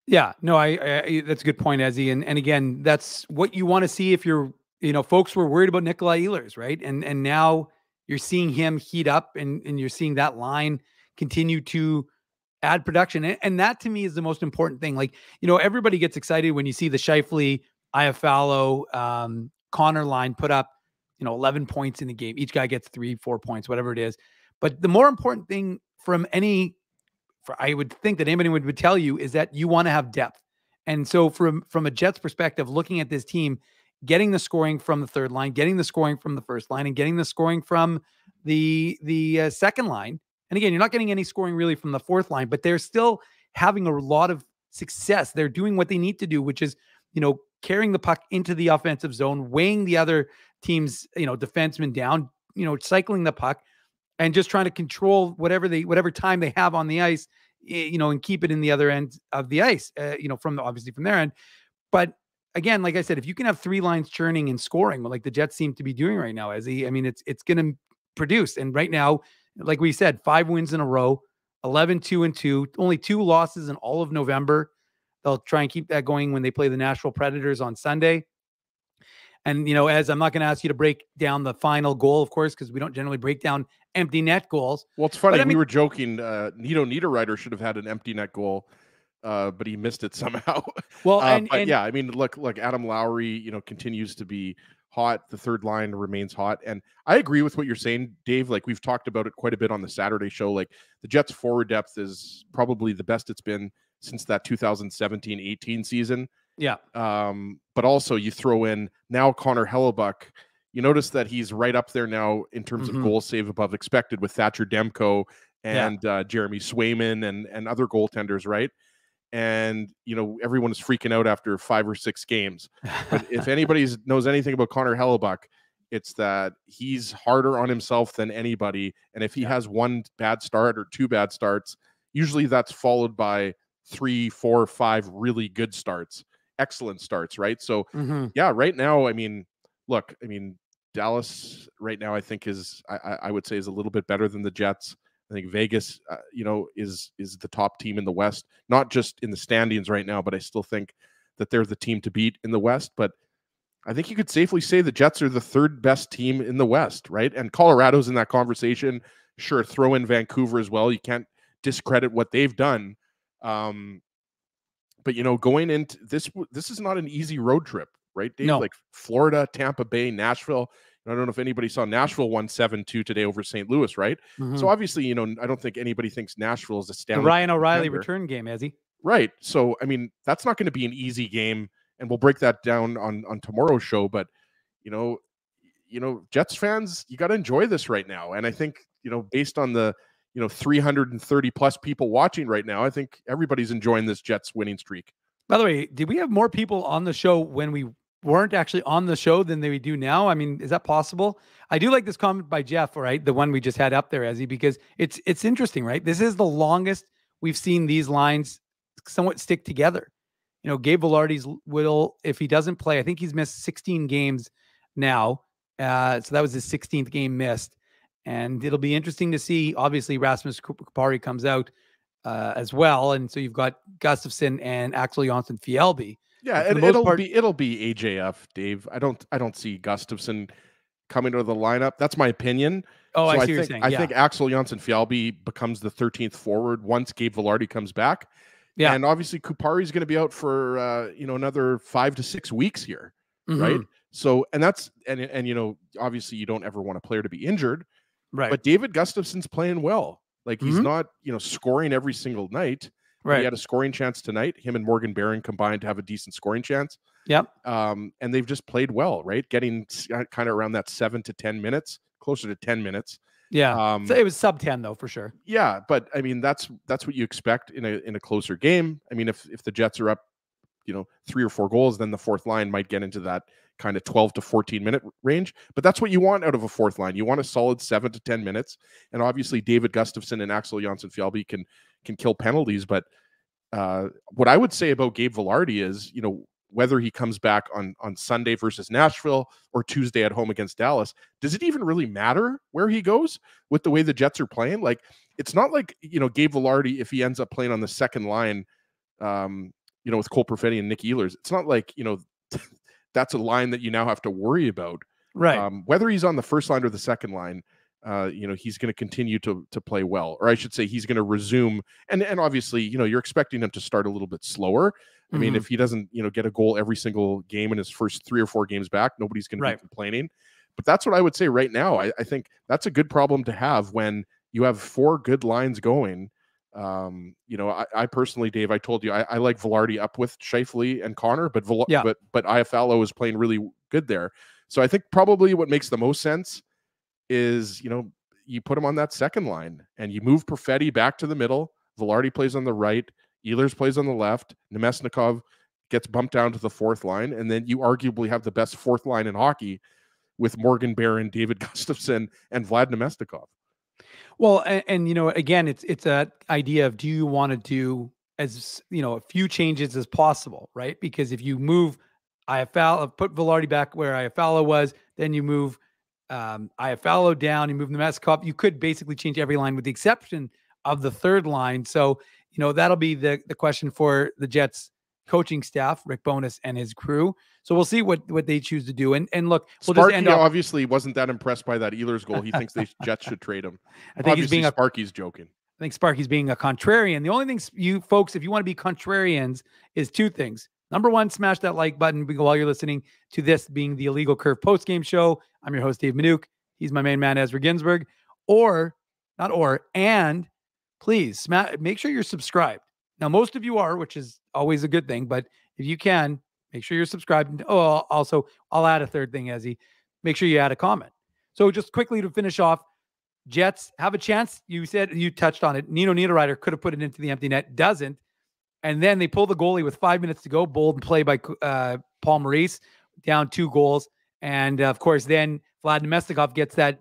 Speaker 2: Yeah, no, I, I that's a good point, Ezzy. And and again, that's what you want to see if you're, you know, folks were worried about Nikolai Ehlers, right? And and now you're seeing him heat up and and you're seeing that line continue to add production. And, that to me is the most important thing. Like, you know, everybody gets excited when you see the Scheifele, Iafallo, um, Connor line put up, you know, 11 points in the game. Each guy gets three, four points, whatever it is. But the more important thing from any for I would think that anybody would, would tell you is that you want to have depth. And so from from a Jets perspective, looking at this team, getting the scoring from the third line, getting the scoring from the first line, and getting the scoring from the the uh, second line. And again, you're not getting any scoring really from the fourth line, but they're still having a lot of success. They're doing what they need to do, which is you know carrying the puck into the offensive zone, weighing the other team's you know defenseman down, you know cycling the puck, and just trying to control whatever they whatever time they have on the ice, you know, and keep it in the other end of the ice, uh, you know, from the, obviously from their end. But again, like I said, if you can have three lines churning and scoring, like the Jets seem to be doing right now, as he, I mean, it's it's going to produce. And right now, like we said, five wins in a row, 11, 2 and 2, only two losses in all of November. They'll try and keep that going when they play the Nashville Predators on Sunday. And, you know, as I'm not going to ask you to break down the final goal, of course, because we don't generally break down empty net goals.
Speaker 3: Well, it's funny.
Speaker 2: I mean, we
Speaker 3: were joking. Uh, Nino Niederreiter should have had an empty net goal, uh, but he missed it somehow.
Speaker 2: Well,
Speaker 3: Uh,
Speaker 2: and,
Speaker 3: but
Speaker 2: and
Speaker 3: yeah, I mean, look, look, Adam Lowry, you know, continues to be hot. The third line remains hot, and I agree with what you're saying, Dave. Like we've talked about it quite a bit on the Saturday show. Like the Jets' forward depth is probably the best it's been since that 2017-18 season.
Speaker 2: yeah,
Speaker 3: Um, but also you throw in now Connor Hellebuyck. You notice that he's right up there now in terms
Speaker 2: Mhm.
Speaker 3: of goal save above expected with Thatcher Demko
Speaker 2: Yeah.
Speaker 3: and uh, Jeremy Swayman and and other goaltenders, right? And you know everyone is freaking out after five or six games. But if anybody knows anything about Connor Hellebuyck, it's that he's harder on himself than anybody. And if he
Speaker 2: Yeah.
Speaker 3: has one bad start or two bad starts, usually that's followed by three, four, five really good starts, excellent starts, right? So
Speaker 2: Mhm.
Speaker 3: yeah, right now, I mean, look, I mean, Dallas right now, I think is I I would say is a little bit better than the Jets. I think Vegas, uh, you know, is is the top team in the West, not just in the standings right now, but I still think that they're the team to beat in the West. But I think you could safely say the Jets are the third best team in the West, right? And Colorado's in that conversation. Sure, throw in Vancouver as well. You can't discredit what they've done. Um, but you know, going into this, this is not an easy road trip, right, Dave?
Speaker 2: No.
Speaker 3: Like Florida, Tampa Bay, Nashville. I don't know if anybody saw Nashville won seven two today over St. Louis, right?
Speaker 2: Mhm.
Speaker 3: So obviously, you know, I don't think anybody thinks Nashville is a
Speaker 2: the Ryan O'Reilly
Speaker 3: contender.
Speaker 2: return game, has he?
Speaker 3: Right. So I mean, that's not going to be an easy game, and we'll break that down on on tomorrow's show. But you know, you know, Jets fans, you got to enjoy this right now. And I think you know, based on the you know 330 plus people watching right now, I think everybody's enjoying this Jets winning streak.
Speaker 2: By the way, did we have more people on the show when we weren't actually on the show than they do now? I mean, is that possible? I do like this comment by Jeff, right? The one we just had up there, Ezzy, because it's it's interesting, right? This is the longest we've seen these lines somewhat stick together. You know, Gabe Vilardi's will, if he doesn't play, I think he's missed 16 games now. Uh, so that was his 16th game missed. And it'll be interesting to see. Obviously, Rasmus Kupari comes out uh, as well. And so you've got Gustafsson and Axel Jonsson Fjallby.
Speaker 3: Yeah, it, it'll
Speaker 2: part-
Speaker 3: be it'll be AJF, Dave. I don't I don't see Gustafsson coming to the lineup. That's my opinion.
Speaker 2: Oh,
Speaker 3: So
Speaker 2: I see what
Speaker 3: think,
Speaker 2: you're saying.
Speaker 3: I think Axel Jonsson Fjallby becomes the 13th forward once Gabe Vilardi comes back.
Speaker 2: Yeah.
Speaker 3: And obviously Kupari is going to be out for uh, you know another 5 to 6 weeks here, right?
Speaker 2: Mhm.
Speaker 3: So and that's and and you know obviously you don't ever want a player to be injured,
Speaker 2: Right.
Speaker 3: but David Gustafsson's playing well. Like he's
Speaker 2: Mhm.
Speaker 3: not, you know, scoring every single night. He had a scoring chance tonight. Him and Morgan Barron combined to have a decent scoring chance.
Speaker 2: Yep.
Speaker 3: Um, and they've just played well, right? Getting kind of around that seven to 10 minutes, closer to 10 minutes.
Speaker 2: Yeah.
Speaker 3: Um,
Speaker 2: So it was sub 10 though, for sure.
Speaker 3: yeah, but I mean that's that's what you expect in a in a closer game. I mean, if if the Jets are up, you know, three or four goals, then the fourth line might get into that kind of 12 to 14 minute range. But that's what you want out of a fourth line. You want a solid seven to 10 minutes. And obviously David Gustafsson and Axel Jonsson Fjallby can can kill penalties. But uh what I would say about Gabe Vilardi is, you know, whether he comes back on on Sunday versus Nashville or Tuesday at home against Dallas, does it even really matter where he goes with the way the Jets are playing? Like it's not like you know Gabe Vilardi if he ends up playing on the second line, um, you know, with Cole Perfetti and Nick Ehlers. It's not like you know that's a line that you now have to worry about.
Speaker 2: Right.
Speaker 3: Um, whether he's on the first line or the second line, uh, you know, he's going to continue to to play well, or I should say, he's going to resume. And and obviously, you know, you're expecting him to start a little bit slower. I mean,
Speaker 2: Mhm.
Speaker 3: if he doesn't, you know, get a goal every single game in his first three or four games back, nobody's going
Speaker 2: Right.
Speaker 3: to be complaining. But that's what I would say right now. I, I think that's a good problem to have when you have four good lines going. Um, you know, I, I personally, Dave, I told you I, I like Vilardi up with Scheifele and Connor, but Vel-
Speaker 2: Yeah.
Speaker 3: but but Iafallo is playing really good there. So I think probably what makes the most sense is you know you put him on that second line and you move Perfetti back to the middle. Vilardi plays on the right. Ehlers plays on the left. Namestnikov gets bumped down to the fourth line, and then you arguably have the best fourth line in hockey with Morgan Barron, David Gustafsson, and Vlad Namestnikov.
Speaker 2: Well, and, and you know, again, it's it's a idea of do you want to do as you know a few changes as possible, right? Because if you move Iafallo, put Vilardi back where Iafallo was, then you move um, Iafallo down, you move the mask up. You could basically change every line with the exception of the third line. So you know that'll be the the question for the Jets coaching staff, Rick Bowness and his crew. So we'll see what what they choose to do. And and look, we'll just
Speaker 3: Sparky obviously wasn't that impressed by that Ehlers goal. He thinks they Jets should trade him.
Speaker 2: I think he's
Speaker 3: Obviously,
Speaker 2: being a
Speaker 3: Sparky's joking.
Speaker 2: I think Sparky's being a contrarian. The only things you folks, if you want to be contrarians, is two things. Number one, smash that like button while you're listening to this being the Illegal Curve post game show. I'm your host, Dave Minuk. He's my main man, Ezra Ginsburg. Or, not or, and please make sure you're subscribed. Now, most of you are, which is always a good thing, but if you can, make sure you're subscribed. Oh, also, I'll add a third thing, Ezzy. Make sure you add a comment. So, just quickly to finish off, Jets have a chance. You said you touched on it. Nino Niederreiter could have put it into the empty net, doesn't. And then they pull the goalie with five minutes to go. Bold play by uh, Paul Maurice, down two goals. And uh, of course, then Vlad Namestnikov gets that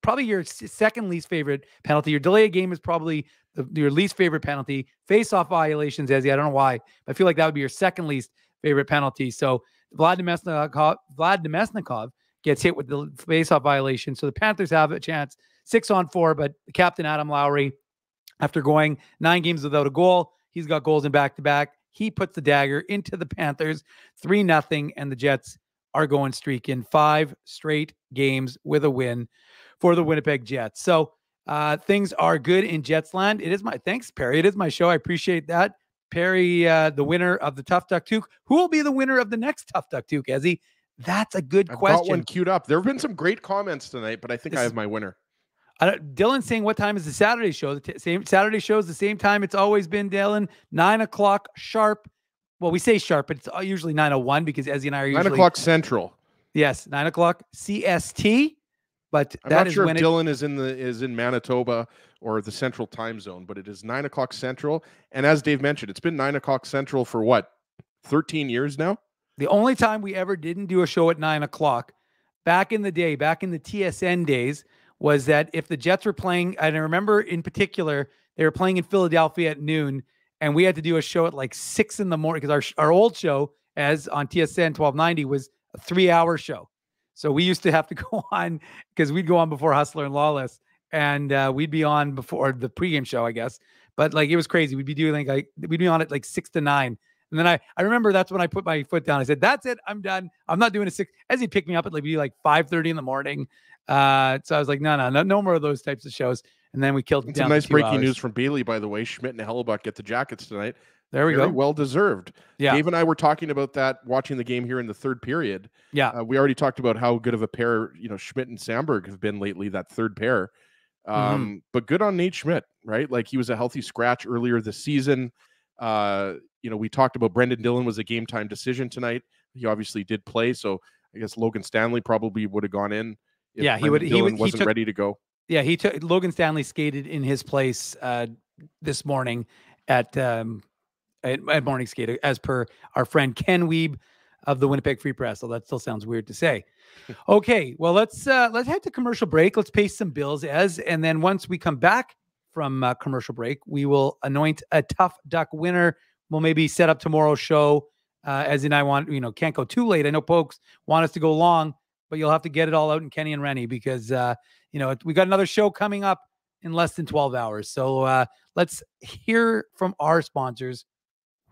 Speaker 2: probably your second least favorite penalty. Your delay game is probably the, your least favorite penalty. Face off violations, Ezzy. I don't know why. But I feel like that would be your second least favorite penalty. So Vlad Namestnikov, Vlad gets hit with the face off violation. So the Panthers have a chance six on four, but Captain Adam Lowry, after going nine games without a goal, he's got goals in back to back. He puts the dagger into the Panthers, three nothing, and the Jets are going streaking five straight games with a win for the Winnipeg Jets. So uh, things are good in Jets land. It is my thanks, Perry. It is my show. I appreciate that. Perry, uh, the winner of the Tough Duck Took. Who will be the winner of the next Tough Duck Took, Ezzy? That's a good
Speaker 3: I've
Speaker 2: question.
Speaker 3: got one queued up. There have been some great comments tonight, but I think
Speaker 2: This
Speaker 3: I have my winner.
Speaker 2: I don't, Dylan's saying what time is the Saturday show? The t- same Saturday show is the same time it's always been, Dylan. Nine o'clock sharp. Well, we say sharp, but it's usually nine o one because Ezzy and I are usually
Speaker 3: Nine o'clock central.
Speaker 2: Yes, nine o'clock CST. But
Speaker 3: I'm not
Speaker 2: is
Speaker 3: sure if
Speaker 2: it,
Speaker 3: Dylan is in the is in Manitoba or the Central Time Zone, but it is nine o'clock Central. And as Dave mentioned, it's been nine o'clock Central for what, thirteen years now.
Speaker 2: the only time we ever didn't do a show at nine o'clock back in the day, back in the TSN days, was that if the Jets were playing, and I remember in particular, they were playing in Philadelphia at noon, and we had to do a show at like six in the morning because our, our old show, as on TSN 1290, was a three hour show. So we used to have to go on because we'd go on before Hustler and Lawless, and uh, we'd be on before the pregame show, I guess. But like it was crazy. We'd be doing like we'd be on at like six to nine. And then I, I remember that's when I put my foot down. I said, "That's it. I'm done. I'm not doing a six." As he picked me up at like maybe like five thirty in the morning. Uh, so I was like, "No, no, no, no more of those types of shows." And then we killed it
Speaker 3: It's
Speaker 2: down.
Speaker 3: some nice breaking
Speaker 2: hours.
Speaker 3: news from Bailey, by the way. Schmidt and Hellebuyck get the jackets tonight.
Speaker 2: There we
Speaker 3: Very
Speaker 2: go.
Speaker 3: Well deserved.
Speaker 2: Yeah,
Speaker 3: Dave and I were talking about that watching the game here in the third period.
Speaker 2: yeah,
Speaker 3: Uh, we already talked about how good of a pair, you know, Schmidt and Samberg have been lately. That third pair. Um, But good on Nate Schmidt, right? Like he was a healthy scratch earlier this season. Uh, you know, we talked about Brenden Dillon was a game time decision tonight. He obviously did play, so I guess Logan Stanley probably would have gone in. If
Speaker 2: Yeah, he would- he would- he
Speaker 3: wasn't
Speaker 2: took-
Speaker 3: ready to go.
Speaker 2: Yeah, he took Logan Stanley skated in his place uh, this morning at, um, at at morning skate, as per our friend Ken Wiebe of the Winnipeg Free Press. So that still sounds weird to say. okay, well let's uh, let's head to commercial break. Let's pay some bills, as and then once we come back from uh, commercial break, we will anoint a tough duck winner. We'll maybe set up tomorrow's show. Uh, as in, I want you know can't go too late. I know folks want us to go long, but you'll have to get it all out in Kenny and Rennie because uh, you know, we got another show coming up in less than 12 hours. So uh, let's hear from our sponsors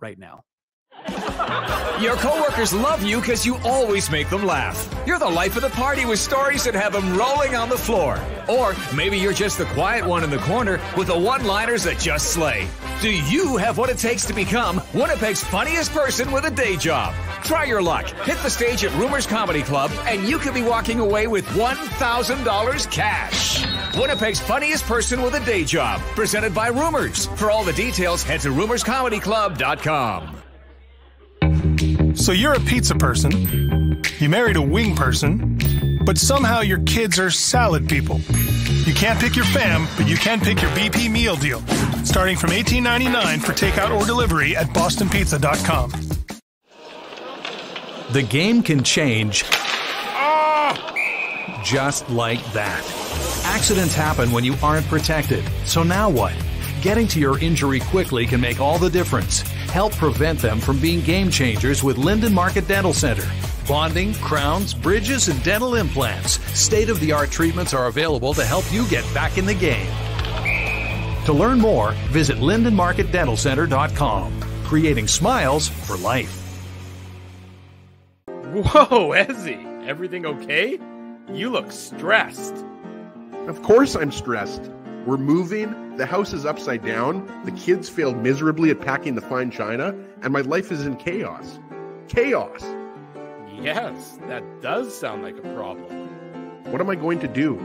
Speaker 2: right now.
Speaker 5: Your coworkers love you because you always make them laugh. You're the life of the party with stories that have them rolling on the floor. Or maybe you're just the quiet one in the corner with the one-liners that just slay. Do you have what it takes to become Winnipeg's funniest person with a day job? Try your luck. Hit the stage at Rumors Comedy Club, and you could be walking away with $1,000 cash. Winnipeg's funniest person with a day job, presented by Rumors. For all the details, head to rumorscomedyclub.com.
Speaker 6: So you're a pizza person, you married a wing person, but somehow your kids are salad people. You can't pick your fam, but you can pick your BP meal deal, starting from $18.99 for takeout or delivery at bostonpizza.com.
Speaker 7: The game can change ah! just like that. Accidents happen when you aren't protected. So now what? Getting to your injury quickly can make all the difference. Help prevent them from being game changers with Linden Market Dental Center. Bonding, crowns, bridges, and dental implants. State of the art treatments are available to help you get back in the game. To learn more, visit lindenmarketdentalcenter.com. Creating smiles for life.
Speaker 8: Whoa, Ezzy, everything okay? You look stressed.
Speaker 3: Of course, I'm stressed. We're moving, the house is upside down, the kids failed miserably at packing the fine china, and my life is in chaos. Chaos!
Speaker 8: Yes, that does sound like a problem.
Speaker 3: What am I going to do?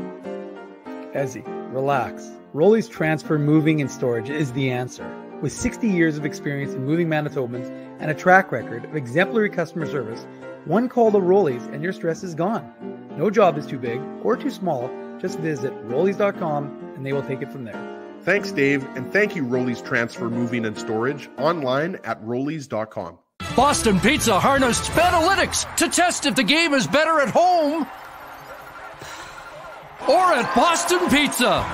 Speaker 2: Ezzy, relax. Rolly's Transfer Moving and Storage is the answer. With 60 years of experience in moving Manitobans and a track record of exemplary customer service, one call to Rolly's and your stress is gone. No job is too big or too small. Just visit rollies.com and they will take it from there.
Speaker 3: Thanks, Dave, and thank you, Rollies Transfer Moving and Storage, online at rollies.com.
Speaker 9: Boston Pizza harnessed Fanalytics to test if the game is better at home or at Boston Pizza.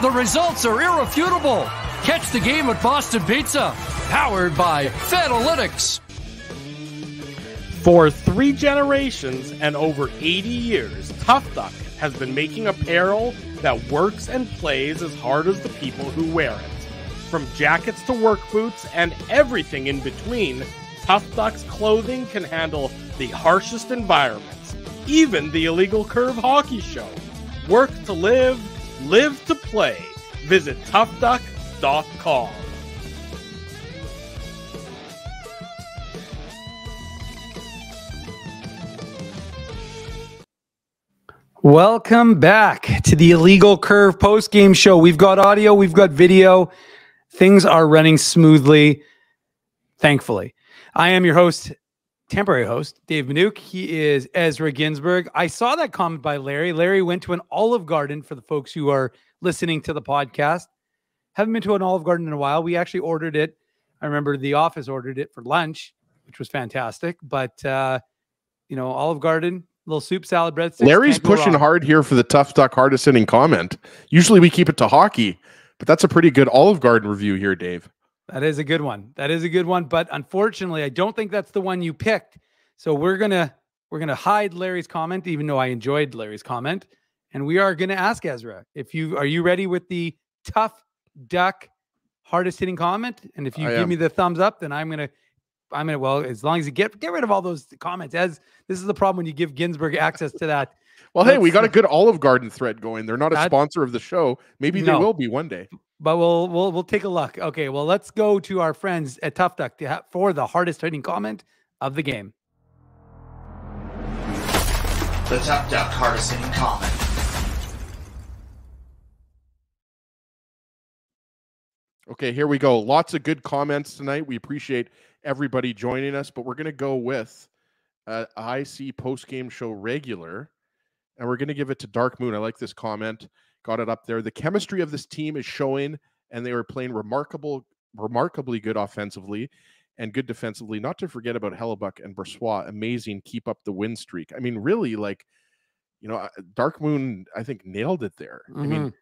Speaker 9: The results are irrefutable. Catch the game at Boston Pizza, powered by Fanalytics.
Speaker 8: For three generations and over 80 years, Tough Duck has been making apparel that works and plays as hard as the people who wear it. From jackets to work boots and everything in between, Tough Duck's clothing can handle the harshest environments, even the illegal curve hockey show. Work to live, live to play. Visit toughduck.com.
Speaker 2: Welcome back to the Illegal Curve post game show. We've got audio, we've got video. Things are running smoothly, thankfully. I am your host, temporary host, Dave Minuk. He is Ezra Ginsburg. I saw that comment by Larry. Larry went to an Olive Garden for the folks who are listening to the podcast. Haven't been to an Olive Garden in a while. We actually ordered it. I remember the office ordered it for lunch, which was fantastic. But uh, you know, Olive Garden, little soup, salad, breadsticks.
Speaker 3: Larry's pushing
Speaker 2: wrong.
Speaker 3: hard here for the tough duck hardest hitting comment. Usually we keep it to hockey, but that's a pretty good Olive Garden review here, Dave.
Speaker 2: That is a good one. That is a good one. But unfortunately, I don't think that's the one you picked. So we're gonna we're gonna hide Larry's comment, even though I enjoyed Larry's comment, and we are gonna ask Ezra if you are you ready with the tough duck hardest hitting comment. And if you
Speaker 3: I
Speaker 2: give
Speaker 3: am.
Speaker 2: me the thumbs up, then I'm gonna I'm gonna well as long as you get get rid of all those comments. As this is the problem when you give Ginsburg access to that.
Speaker 3: Well, hey, we
Speaker 2: Let's-
Speaker 3: got a good Olive Garden thread going. They're not a
Speaker 2: That-
Speaker 3: sponsor of the show. Maybe they
Speaker 2: No.
Speaker 3: will be one day.
Speaker 2: But we'll we'll we'll take a look. Okay, well let's go to our friends at Tough Duck to ha- for the hardest hitting comment of the game.
Speaker 10: The Tough Duck hardest hitting comment.
Speaker 3: Okay, here we go. Lots of good comments tonight. We appreciate everybody joining us, but we're going to go with uh, IC post game show regular, and we're going to give it to Dark Moon. I like this comment. Got it up there. The chemistry of this team is showing, and they are playing remarkable, remarkably good offensively and good defensively. Not to forget about Hellebuyck and Brossoit. Amazing. Keep up the win streak. I mean, really, like, you know, uh, Dark Moon, I think, nailed it there. I
Speaker 2: Mm-hmm.
Speaker 3: mean,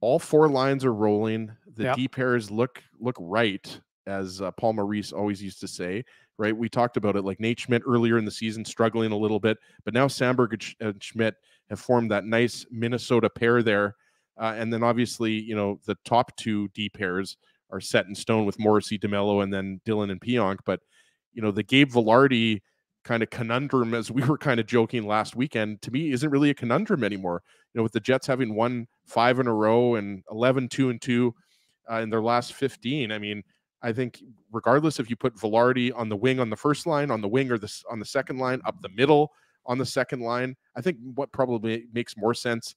Speaker 3: all four lines are rolling. The
Speaker 2: Yep.
Speaker 3: D pairs look look right, as uh, Paul Maurice always used to say. Right, we talked about it. Like Nate Schmidt earlier in the season, struggling a little bit, but now Samberg Sch- and Schmidt have formed that nice Minnesota pair there. Uh, and then obviously, you know, the top two D pairs are set in stone with Morrissey, DeMelo, and then Dillon and Pionk. But you know, the Gabe Vilardi kind of conundrum, as we were kind of joking last weekend, to me isn't really a conundrum anymore. You know, with the Jets having won five in a row and 11, 2 and 2 uh, in their last 15. I mean, I think regardless if you put Vilardi on the wing on the first line, on the wing or the on the second line, up the middle on the second line, I think what probably makes more sense,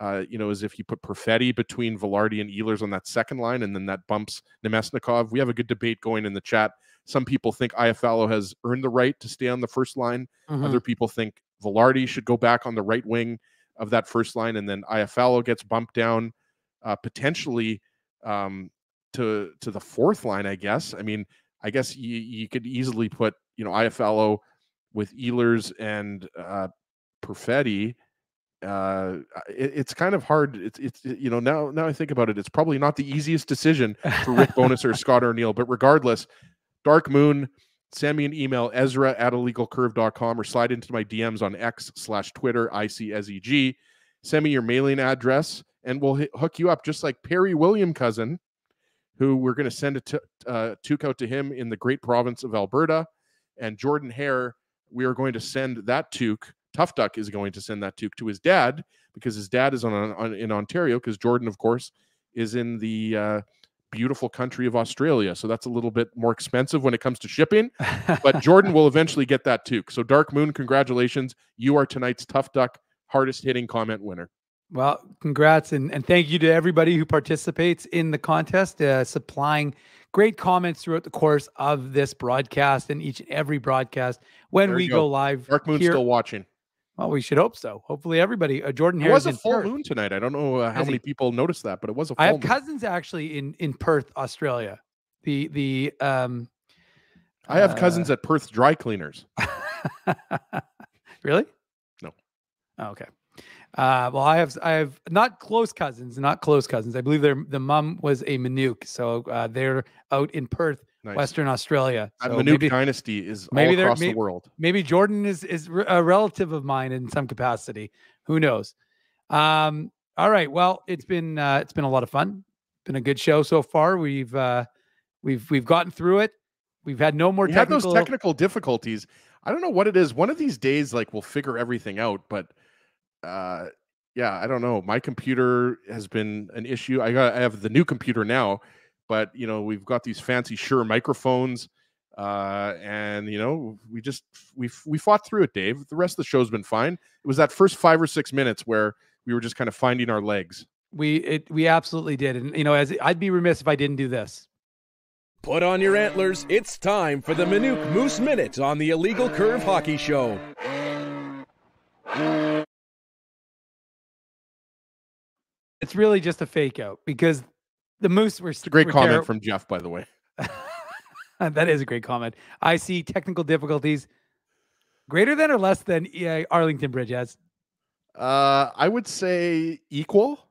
Speaker 3: uh, you know, is if you put Perfetti between Vilardi and Ehlers on that second line, and then that bumps Namestnikov. We have a good debate going in the chat. Some people think Iafallo has earned the right to stay on the first line.
Speaker 2: Mhm.
Speaker 3: Other people think Vilardi should go back on the right wing of that first line, and then Iafallo gets bumped down uh, potentially um, to to the fourth line. I guess. I mean, I guess you you could easily put you know Iafallo with Ehlers and uh, Perfetti. Uh, it, it's kind of hard. It's it's you know now now I think about it, it's probably not the easiest decision for Rick Bowness or Scott O'Neill. But regardless, Dark Moon, send me an email, Ezra at illegalcurve.com or slide into my DMs on X slash Twitter, ICEzzyG. Send me your mailing address and we'll hook you up just like Perry William Cousin, who we're going to send a t- uh, toque out to him in the great province of Alberta. And Jordan Hare, we are going to send that toque. Tough Duck is going to send that toque to his dad because his dad is on, on in Ontario because Jordan, of course, is in the uh, beautiful country of Australia. So that's a little bit more expensive when it comes to shipping. But Jordan will eventually get that toque. So Dark Moon, congratulations. You are tonight's Tough Duck hardest hitting comment winner.
Speaker 2: Well, congrats and, and thank you to everybody who participates in the contest, uh, supplying great comments throughout the course of this broadcast and each and every broadcast when
Speaker 3: There
Speaker 2: we go.
Speaker 3: go.
Speaker 2: live.
Speaker 3: Dark Moon's
Speaker 2: here.
Speaker 3: still watching.
Speaker 2: Well, we should hope so. Hopefully, everybody. Uh, Jordan
Speaker 3: It was a full
Speaker 2: Perth.
Speaker 3: moon tonight. I don't know uh, how
Speaker 2: Has
Speaker 3: many
Speaker 2: he?
Speaker 3: people noticed that, but it was a full
Speaker 2: I have
Speaker 3: moon.
Speaker 2: cousins actually in in Perth, Australia. The the um.
Speaker 3: I have
Speaker 2: uh,
Speaker 3: cousins at Perth Dry Cleaners.
Speaker 2: really?
Speaker 3: No.
Speaker 2: Oh, okay. Uh, well, I have I have not close cousins, not close cousins. I believe their the mom was a Manuke, so uh, they're out in Perth,
Speaker 3: Nice.
Speaker 2: Western Australia. So
Speaker 3: Manuke
Speaker 2: maybe,
Speaker 3: dynasty is
Speaker 2: maybe
Speaker 3: across
Speaker 2: may-
Speaker 3: the world.
Speaker 2: maybe Jordan is is a relative of mine in some capacity. Who knows? Um, all right. Well, it's been uh, it's been a lot of fun. Been a good show so far. We've uh, we've we've gotten through it. We've had no more
Speaker 3: We had
Speaker 2: technical.
Speaker 3: those technical difficulties. I don't know what it is. One of these days, like we'll figure everything out. But uh, yeah, I don't know. My computer has been an issue. I got I have the new computer now, but you know we've got these fancy Shure microphones, uh, and you know we just we we fought through it, Dave. The rest of the show's been fine. It was that first five or six minutes where we were just kind of finding our legs.
Speaker 2: we it we absolutely did, and you know, as I'd be remiss if I didn't do this.
Speaker 10: Put on your antlers. It's time for the Minute Moose Minute on the Illegal Curve Hockey Show.
Speaker 2: It's really just a fake out because the Moose were.
Speaker 3: It's a great comment from Jeff, by the way.
Speaker 2: that is a great comment. I see technical difficulties greater than or less than EA Arlington Bridge has.
Speaker 3: Uh, I would say equal.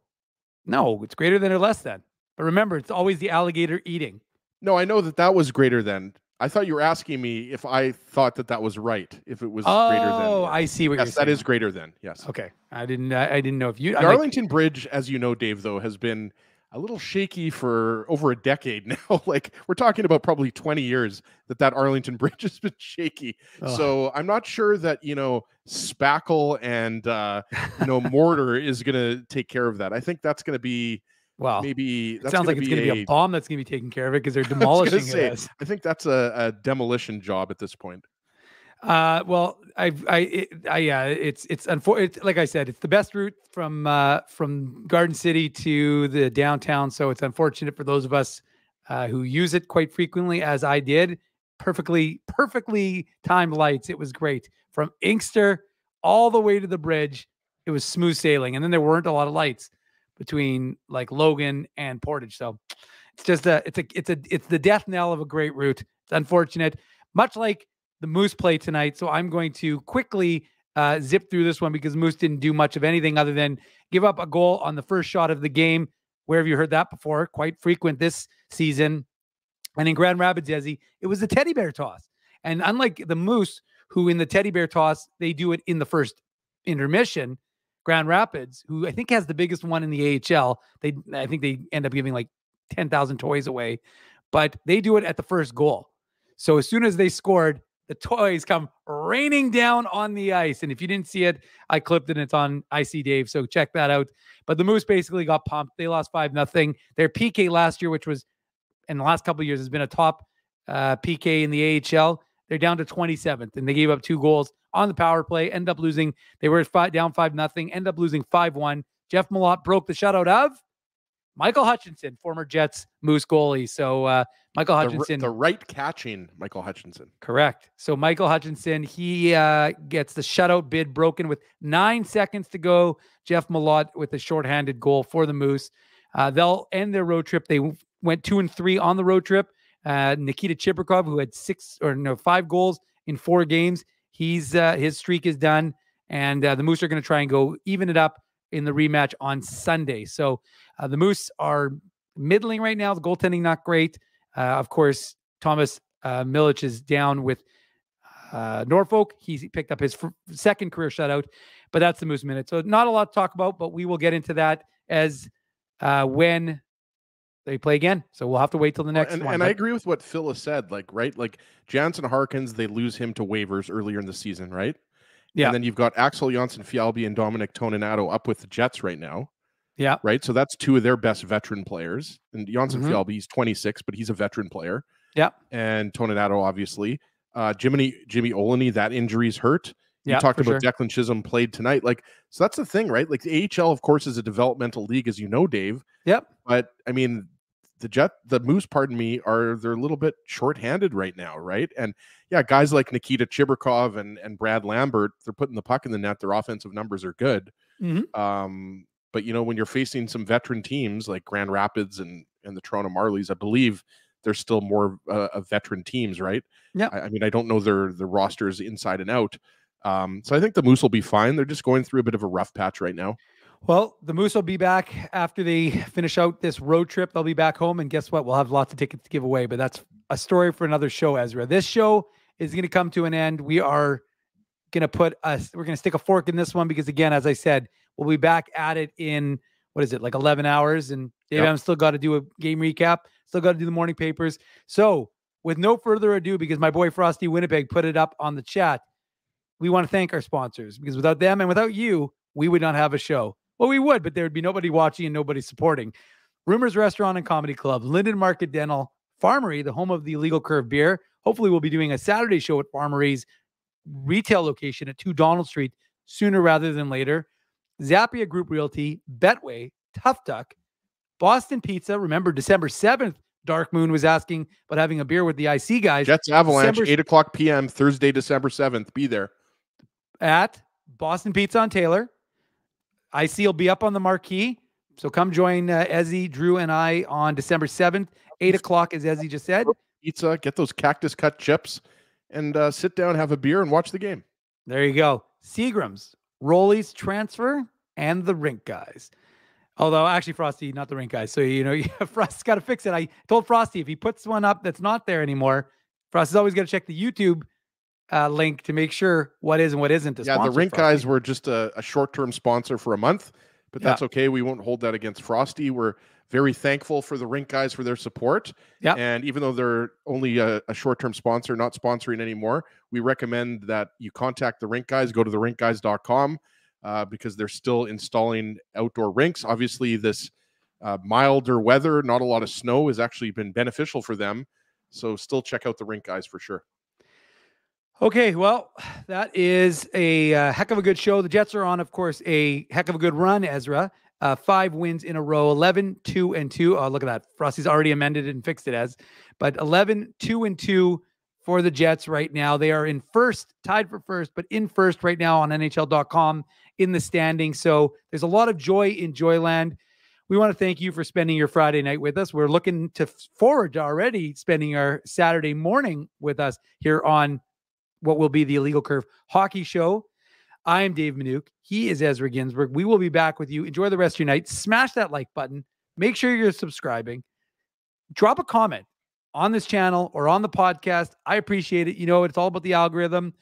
Speaker 2: No, it's greater than or less than. But remember, it's always the alligator eating.
Speaker 3: No, I know that that was greater than. I thought you were asking me if I thought that that was right. If it was greater than.
Speaker 2: Oh, I see what
Speaker 3: yes,
Speaker 2: you're
Speaker 3: that
Speaker 2: saying.
Speaker 3: is greater than. Yes.
Speaker 2: Okay, I didn't. I, I didn't know if you.
Speaker 3: The
Speaker 2: I'm like,
Speaker 3: Arlington Bridge, as you know, Dave, though, has been a little shaky for over a decade now. like we're talking about probably 20 years that that Arlington Bridge has been shaky. So I'm not sure that you know spackle and uh, you know mortar is going to take care of that. I think that's going to be
Speaker 2: well,
Speaker 3: maybe.
Speaker 2: it
Speaker 3: That's
Speaker 2: sounds like it's going to be a bomb that's going to be taking care of it because they're
Speaker 3: I
Speaker 2: demolishing
Speaker 3: say,
Speaker 2: it. As.
Speaker 3: I think that's a, a demolition job at this point.
Speaker 2: Uh, well, I, I, it, I, yeah, it's, it's unfortunate. Like I said, it's the best route from, uh, from Garden City to the downtown. So it's unfortunate for those of us, uh, who use it quite frequently, as I did. Perfectly, perfectly timed lights. It was great from Inkster all the way to the bridge. It was smooth sailing, and then there weren't a lot of lights between like Logan and Portage. So it's just a, it's a, it's a, it's the death knell of a great route. It's unfortunate, much like the Moose play tonight. So I'm going to quickly uh, zip through this one because Moose didn't do much of anything other than give up a goal on the first shot of the game. Where have you heard that before? Quite frequent this season. And in Grand Rapids, Ezzy, it was the teddy bear toss. And unlike the Moose, who in the teddy bear toss, they do it in the first intermission, Grand Rapids, who I think has the biggest one in the AHL, they I think they end up giving like 10,000 toys away, but they do it at the first goal. So as soon as they scored, the toys come raining down on the ice. And if you didn't see it, I clipped it. And it's on IC Dave. So check that out. But the Moose basically got pumped. They lost 5 nothing. Their PK last year, which was in the last couple years, has been a top uh, PK in the AHL. They're down to 27th, and they gave up two goals on the power play. End up losing. They were five, down 5 nothing. End up losing 5 1. Jeff Malott broke the shutout of Michael Hutchinson, former Jets Moose goalie. So uh, Michael Hutchinson,
Speaker 3: the, the, right catching Michael Hutchinson.
Speaker 2: Correct. So Michael Hutchinson, he uh, gets the shutout bid broken with nine seconds to go. Jeff Malott with a shorthanded goal for the Moose. Uh, they'll end their road trip. They went two and three on the road trip. Uh, Nikita Chibrikov, who had six or no five goals in four games, he's uh, his streak is done, and uh, the Moose are going to try and go even it up in the rematch on Sunday. So uh, the Moose are middling right now. The goaltending not great. Uh, of course, Thomas uh, Milic is down with uh, Norfolk. He picked up his second career shutout, but that's the Moose minute. So not a lot to talk about, but we will get into that as uh, when they play again. So we'll have to wait till the next
Speaker 3: and,
Speaker 2: one.
Speaker 3: And
Speaker 2: but,
Speaker 3: I agree with what Phil has said. Like, right, like Jansen Harkins, they lose him to waivers earlier in the season, right?
Speaker 2: Yeah.
Speaker 3: And then you've got Axel Jonsson Fjallby and Dominic Toninato up with the Jets right now.
Speaker 2: Yeah.
Speaker 3: Right. So that's two of their best veteran players. And Jonsson
Speaker 2: Mhm.
Speaker 3: Fjallby, he's 26, but he's a veteran player.
Speaker 2: Yeah.
Speaker 3: And Toninato, obviously. Uh Jimmy Jimmy Oligny, that injury's hurt. You
Speaker 2: Yeah,
Speaker 3: talked about Declan Chisholm played tonight. Like, so that's the thing, right? Like the AHL, of course, is a developmental league, as you know, Dave.
Speaker 2: Yep.
Speaker 3: But I mean, the Jet, the Moose, pardon me, are they're a little bit shorthanded right now, right? And yeah, guys like Nikita Chibrikov and and Brad Lambert, they're putting the puck in the net. Their offensive numbers are good.
Speaker 2: Mhm.
Speaker 3: Um, but you know, when you're facing some veteran teams like Grand Rapids and and the Toronto Marlies, I believe they're still more uh, of veteran teams, right?
Speaker 2: Yeah.
Speaker 3: I, I mean, I don't know their the rosters inside and out. Um, so I think the Moose will be fine. They're just going through a bit of a rough patch right now.
Speaker 2: Well, the Moose will be back after they finish out this road trip. They'll be back home, and guess what? We'll have lots of tickets to give away. But that's a story for another show, Ezra. This show is going to come to an end. We are going to put us. We're going to stick a fork in this one because, again, as I said, we'll be back at it in what is it like 11 hours? And Dave,
Speaker 3: Yep.
Speaker 2: I'm still got to do a game recap. Still got to do the morning papers. So, with no further ado, because my boy Frosty Winnipeg put it up on the chat, we want to thank our sponsors because without them and without you, we would not have a show. Well, we would, but there would be nobody watching and nobody supporting. Rumors Restaurant and Comedy Club, Linden Market Dental, Farmery, the home of the Illegal Curve beer. Hopefully, we'll be doing a Saturday show at Farmery's retail location at 2 Donald Street sooner rather than later. Zappia Group Realty, Betway, Tough Duck, Boston Pizza. Remember, December 7th, Dark Moon was asking about having a beer with the IC guys
Speaker 3: Jets Avalanche,
Speaker 2: December-
Speaker 3: eight o'clock p.m. Thursday, December seventh. Be there.
Speaker 2: at Boston Pizza on Taylor. IC will be up on the marquee. So come join uh, Ezzy, Drew, and I on December 7th, 8 o'clock, as Ezzy just said.
Speaker 3: Pizza, get those cactus cut chips, and uh, sit down, have a beer, and watch the game.
Speaker 2: There you go. Seagram's, Rollies Transfer, and the Rink Guys. Although, actually, Frosty, not the Rink Guys. So, you know, Frosty's got to fix it. I told Frosty if he puts one up that's not there anymore, Frosty's always got to check the YouTube uh, link to make sure what is and what isn't.
Speaker 3: yeah, the rink
Speaker 2: Frosty.
Speaker 3: guys were just a, a short-term sponsor for a month, but
Speaker 2: Yeah.
Speaker 3: that's okay. We won't hold that against Frosty. We're very thankful for the rink guys for their support.
Speaker 2: Yep.
Speaker 3: And even though they're only a, a short-term sponsor, not sponsoring anymore, we recommend that you contact the rink guys. Go to the therinkguys.com uh, because they're still installing outdoor rinks. Obviously, this uh, milder weather, not a lot of snow, has actually been beneficial for them. So still check out the rink guys for sure.
Speaker 2: Okay, well, that is a uh, heck of a good show. The Jets are on, of course, a heck of a good run, Ezra. Uh, five wins in a row 11, 2 and 2. Oh, look at that. Frosty's already amended and fixed it as, but 11, 2 and 2 for the Jets right now. They are in first, tied for first, but in first right now on NHL.com in the standing. So there's a lot of joy in Joyland. We want to thank you for spending your Friday night with us. We're looking to forward to already spending our Saturday morning with us here on what will be the Illegal Curve Hockey Show. I am Dave Minuk. He is Ezra Ginsburg. We will be back with you. Enjoy the rest of your night. Smash that like button. Make sure you're subscribing. Drop a comment on this channel or on the podcast. I appreciate it. You know, it's all about the algorithm.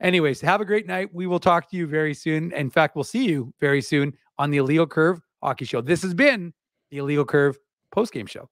Speaker 2: Anyways, have a great night. We will talk to you very soon. In fact, we'll see you very soon on the Illegal Curve Hockey Show. This has been the Illegal Curve postgame show.